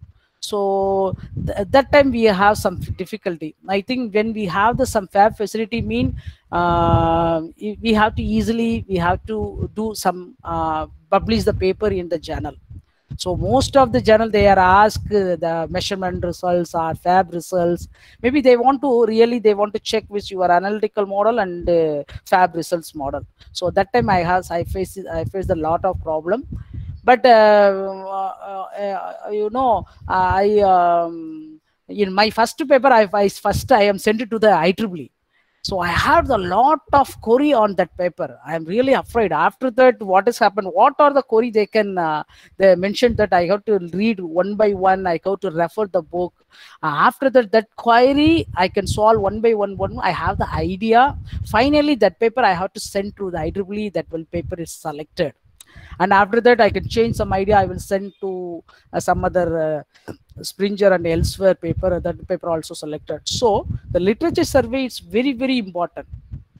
A: so th- at that time we have some difficulty. I think when we have the some fab facility mean uh, we have to easily we have to do some uh, publish the paper in the journal. So most of the journal they are asked uh, the measurement results or fab results. Maybe they want to really they want to check with your analytical model and uh, fab results model. So that time i has i face i faced a lot of problem but uh, uh, uh, you know i um, in my first paper i, I first i am sent it to the ieee so i have a lot of query on that paper. I am really afraid. After that what has happened? What are the query they can uh, they mentioned that i have to read one by one. I have to refer the book. Uh, after that that query i can solve one by one one. I have the idea. Finally that paper i have to send to the ieee that will paper is selected and after that i can change some idea i will send to uh, some other uh, springer and elsewhere paper that paper also selected. So the literature survey is very very important.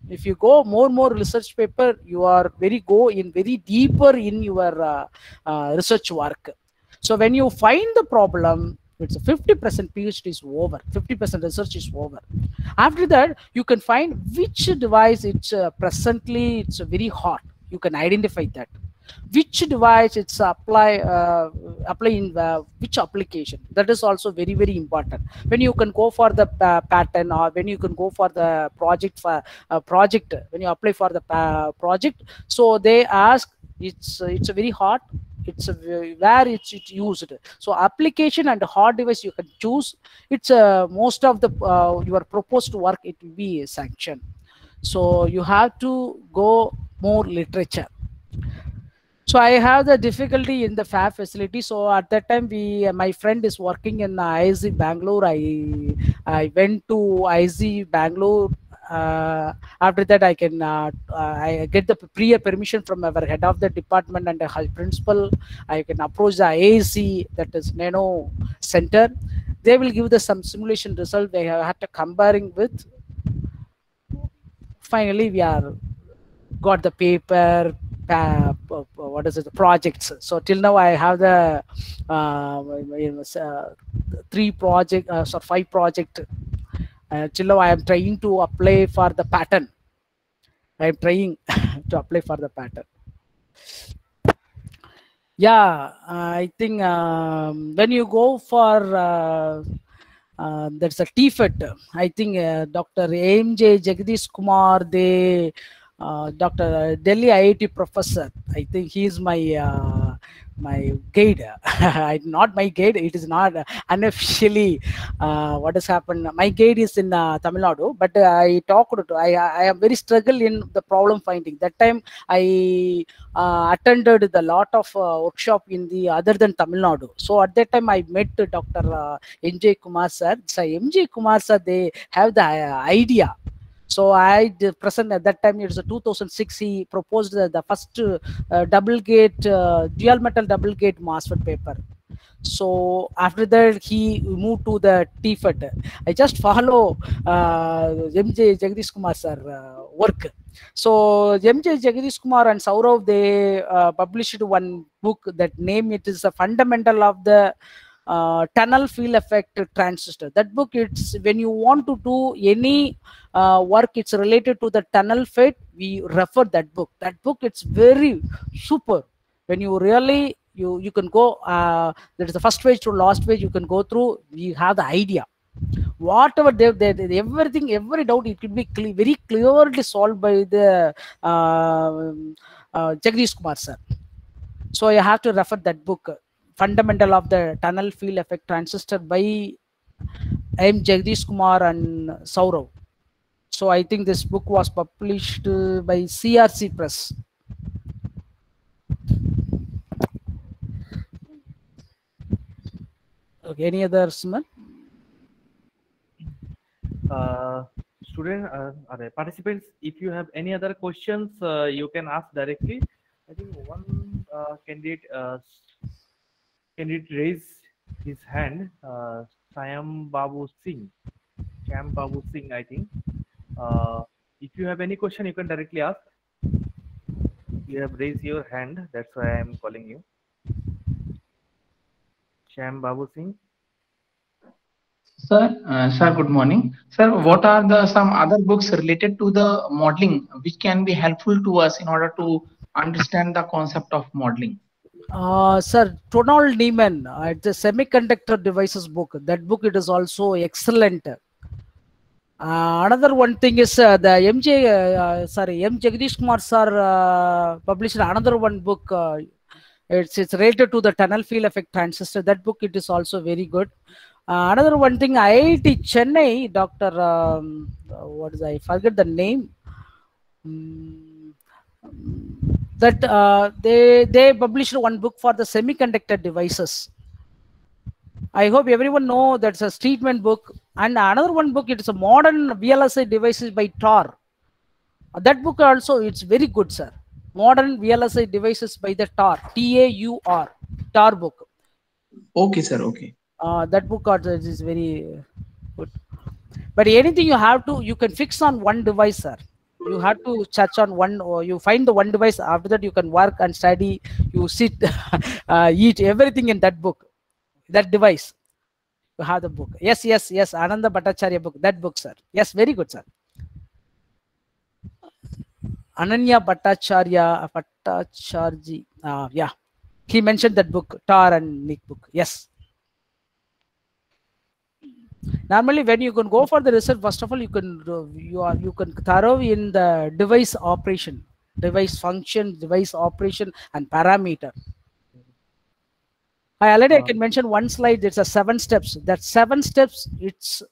A: If you go more and more research paper you are very go in very deeper in your uh, uh, research work. So when you find the problem it's a 50% phd is over. 50% research is over. After that you can find which device it's uh, presently it's uh, very hot. You can identify that which device it's apply uh, apply in uh, which application? That is also very very important. When you can go for the uh, pattern or when you can go for the project for uh, project when you apply for the uh, project so they ask it's uh, it's a very hot it's a, where it's, it's used. So application and hard device you can choose. It's uh, most of the uh, your proposed work it will be sanctioned so you have to go more literature so i have the difficulty in the fab facility. So at that time we my friend is working in IISc bangalore. I i went to IISc bangalore. Uh, after that i can uh, i get the prior permission from our head of the department and the principal. I can approach the AAC that is nano center. They will give the some simulation result they have had to comparing with. Finally we are got the paper uh, p- what is it the projects so till now i have the uh, uh, three project uh, so five project uh, till now i am trying to apply for the pattern i am trying to apply for the pattern yeah i think um, when you go for uh, uh, there's a TFET. I think uh, Dr. AMJ Jagdish Kumar, they, uh, Dr. Delhi IIT professor. I think he is my uh, my guide. Not my guide it is not uh, unofficially uh, what has happened. My guide is in uh, tamil nadu but uh, i talked to i i am very struggle in the problem finding. That time i uh, attended the lot of uh, workshop in the other than tamil nadu. So at that time i met dr uh, mj kumar sir. So mj kumar sir they have the uh, idea so i present at that time it's a 2006 he proposed the, the first uh, double gate uh, dual metal double gate MOSFET paper so after that he moved to the TFET. I just follow uh, MJ Jagdish Kumar sir uh, work. So MJ Jagdish Kumar and Saurabh they uh, published one book that name it is a fundamental of the uh, tunnel field effect transistor. That book it's when you want to do any uh, work it's related to the tunnel FET we refer that book. That book it's very super when you really you you can go uh, that is the first page to last page you can go through you have the idea whatever they, they, they everything every doubt it could be very clearly solved by the uh, uh, jagdish kumar sir so you have to refer that book fundamental of the tunnel field effect transistor by m. Jagdish kumar and saurabh. So i think this book was published by crc press. Okay any other Suman?
C: uh, student uh, are participants if you have any other questions uh, you can ask directly. I think one uh, candidate uh, candidate raised his hand? Uh, Syam babu singh. Syam babu singh i think. Uh, if you have any question you can directly ask. You have raised your hand. That's why i am calling you. Syam babu singh.
D: Sir, uh, sir, good morning. Sir, what are the some other books related to the modeling which can be helpful to us in order to understand the concept of modeling?
A: Uh, sir, Ronald Neamen, uh, it's a semiconductor devices book. That book it is also excellent. Uh, another one thing is uh, the MJ, uh, uh, sorry, M. Jagdish Kumar sir uh, published another one book. It's it's related to the tunnel field effect transistor. That book it is also very good. Another one thing, IIT Chennai, Doctor, um, what is I forget the name. Mm, that uh, they they published one book for the semiconductor devices. I hope everyone know that's a treatment book. And another one book, it is a modern VLSI devices by Taur. Uh, that book also, it's very good, sir. Modern VLSI devices by the Taur, T-A-U-R, Taur book.
D: Okay, sir. Okay.
A: Uh, that book also is very good. But anything you have to, you can fix on one device, sir. You have to touch on one, or you find the one device. After that, you can work and study. You sit, uh, eat everything in that book, that device. You have the book. Yes, yes, yes. Ananda Bhattacharya book. That book, sir. Yes, very good, sir. Ananya Bhattacharya, Bhattacharji. Uh, yeah, he mentioned that book, Taur and Ning book. Yes. Normally, when you can go for the research, first of all, you can you are you can thorough in the device operation, device function, device operation, and parameter. I already I
C: Uh,
A: can mention one slide. It's a seven steps. That seven steps. It's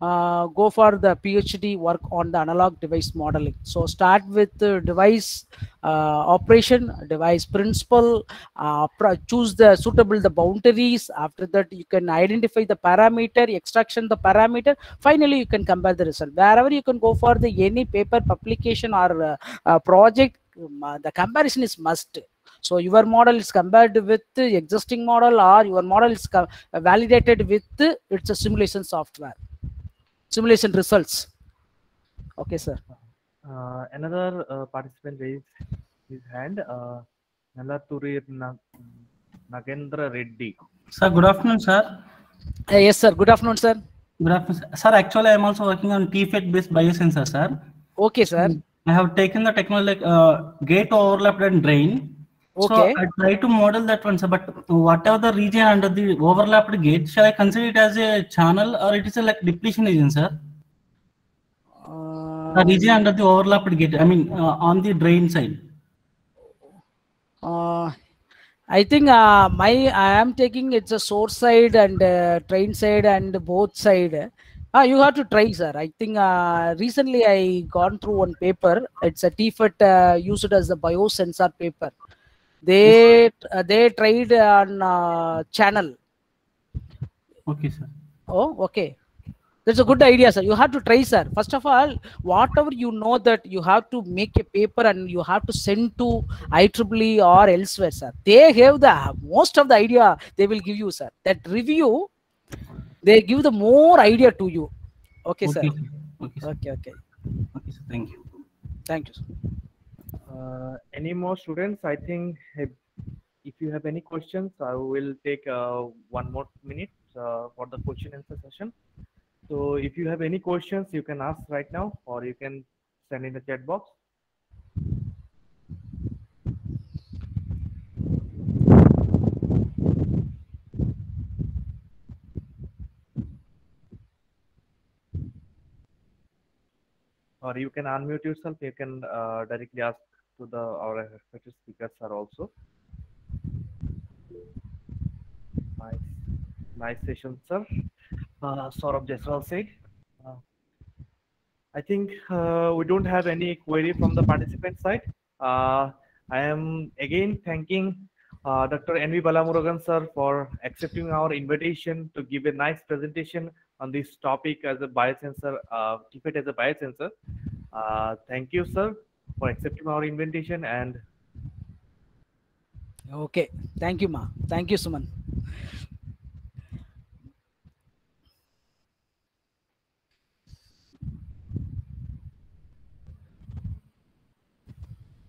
A: uh, go for the PhD work on the analog device modeling. So start with device uh, operation, device principle, uh, choose the suitable the boundaries. After that, you can identify the parameter, extraction the parameter. Finally, you can compare the result. Wherever you can go for the any paper publication or uh, uh, project, um, the comparison is must. So your model is compared with the existing model or your model is validated with its simulation software simulation results. Okay, sir.
C: Uh, another uh, participant raised his hand. Uh, Nalaturir Na- Nagendra Reddy.
E: Sir, good afternoon, sir.
A: Uh, yes, sir. Good afternoon, sir.
E: Good afternoon, sir. Sir, actually, I'm also working on TFET based biosensor, sir.
A: Okay, sir.
E: I have taken the technology like uh, gate overlapped and drain.
A: Okay.
E: So I try to model that one, sir. But whatever the region under the overlapped gate, shall I consider it as a channel or it is a like depletion region, sir? The
A: Uh,
E: region under the overlapped gate, I mean, uh, on the drain side.
A: uh, I think uh, my I am taking it's a source side and uh, drain side and both side. Ah, you have to try, sir. I think uh, recently I gone through one paper. It's a TFET uh, used as a biosensor paper. They uh, they tried on uh, channel.
E: Okay, sir.
A: Oh, okay. That's a good idea, sir. You have to try, sir. First of all, whatever you know that you have to make a paper and you have to send to IEEE or elsewhere, sir. They have the most of the idea they will give you, sir. That review, they give the more idea to you. Okay, sir.
E: Okay, sir. Okay, sir.
A: Okay, okay.
E: Okay, sir. Thank you.
A: Thank you. Sir.
C: Uh, any more students? I think if, you have any questions, I will take uh, one more minute uh, for the question answer session. So if you have any questions, you can ask right now, or you can send in the chat box. Or you can unmute yourself. You can uh, directly ask to the our respected speakers are also. Nice, nice session, sir. Uh, Saurabh Jaiswal said. Uh, I think uh, we don't have any query from the participant side. Uh, I am again thanking uh, Dr. N.V. Balamurugan sir for accepting our invitation to give a nice presentation on this topic as a biosensor, uh, TFET as a biosensor. Uh, thank you, sir, for accepting our invitation and
A: Okay. Thank you, ma. Thank you, Suman.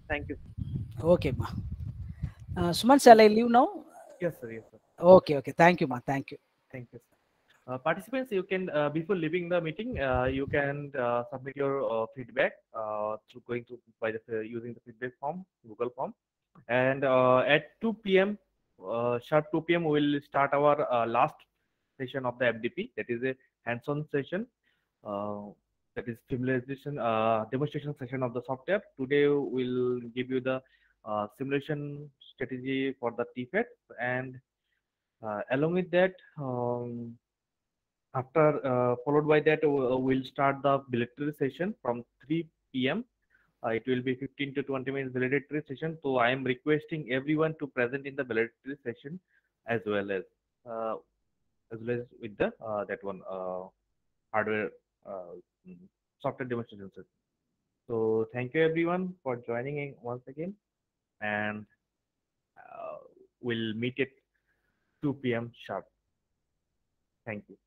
C: thank you.
A: Okay, ma. Uh, Suman, shall I leave now?
C: Yes, sir. Yes, sir.
A: Okay, okay. Thank you, ma. Thank you.
C: Thank you. Uh, participants, you can uh, before leaving the meeting, uh, you can uh, submit your uh, feedback through going to by the using the feedback form, Google form, and at 2 p.m. Sharp 2 p.m. we will start our last session of the FDP. That is a hands-on session. That is simulation uh, demonstration session of the software. Today we'll give you the simulation strategy for the TFET and along with that um, after uh, followed by that uh, we'll start the military session from 3 p.m uh, it will be 15 to 20 minutes military session. So i am requesting everyone to present in the military session as well as uh, as well as with the uh, that one uh, hardware mm, software demonstration so thank you everyone for joining in once again. And we'll meet at 2 p.m sharp. Thank you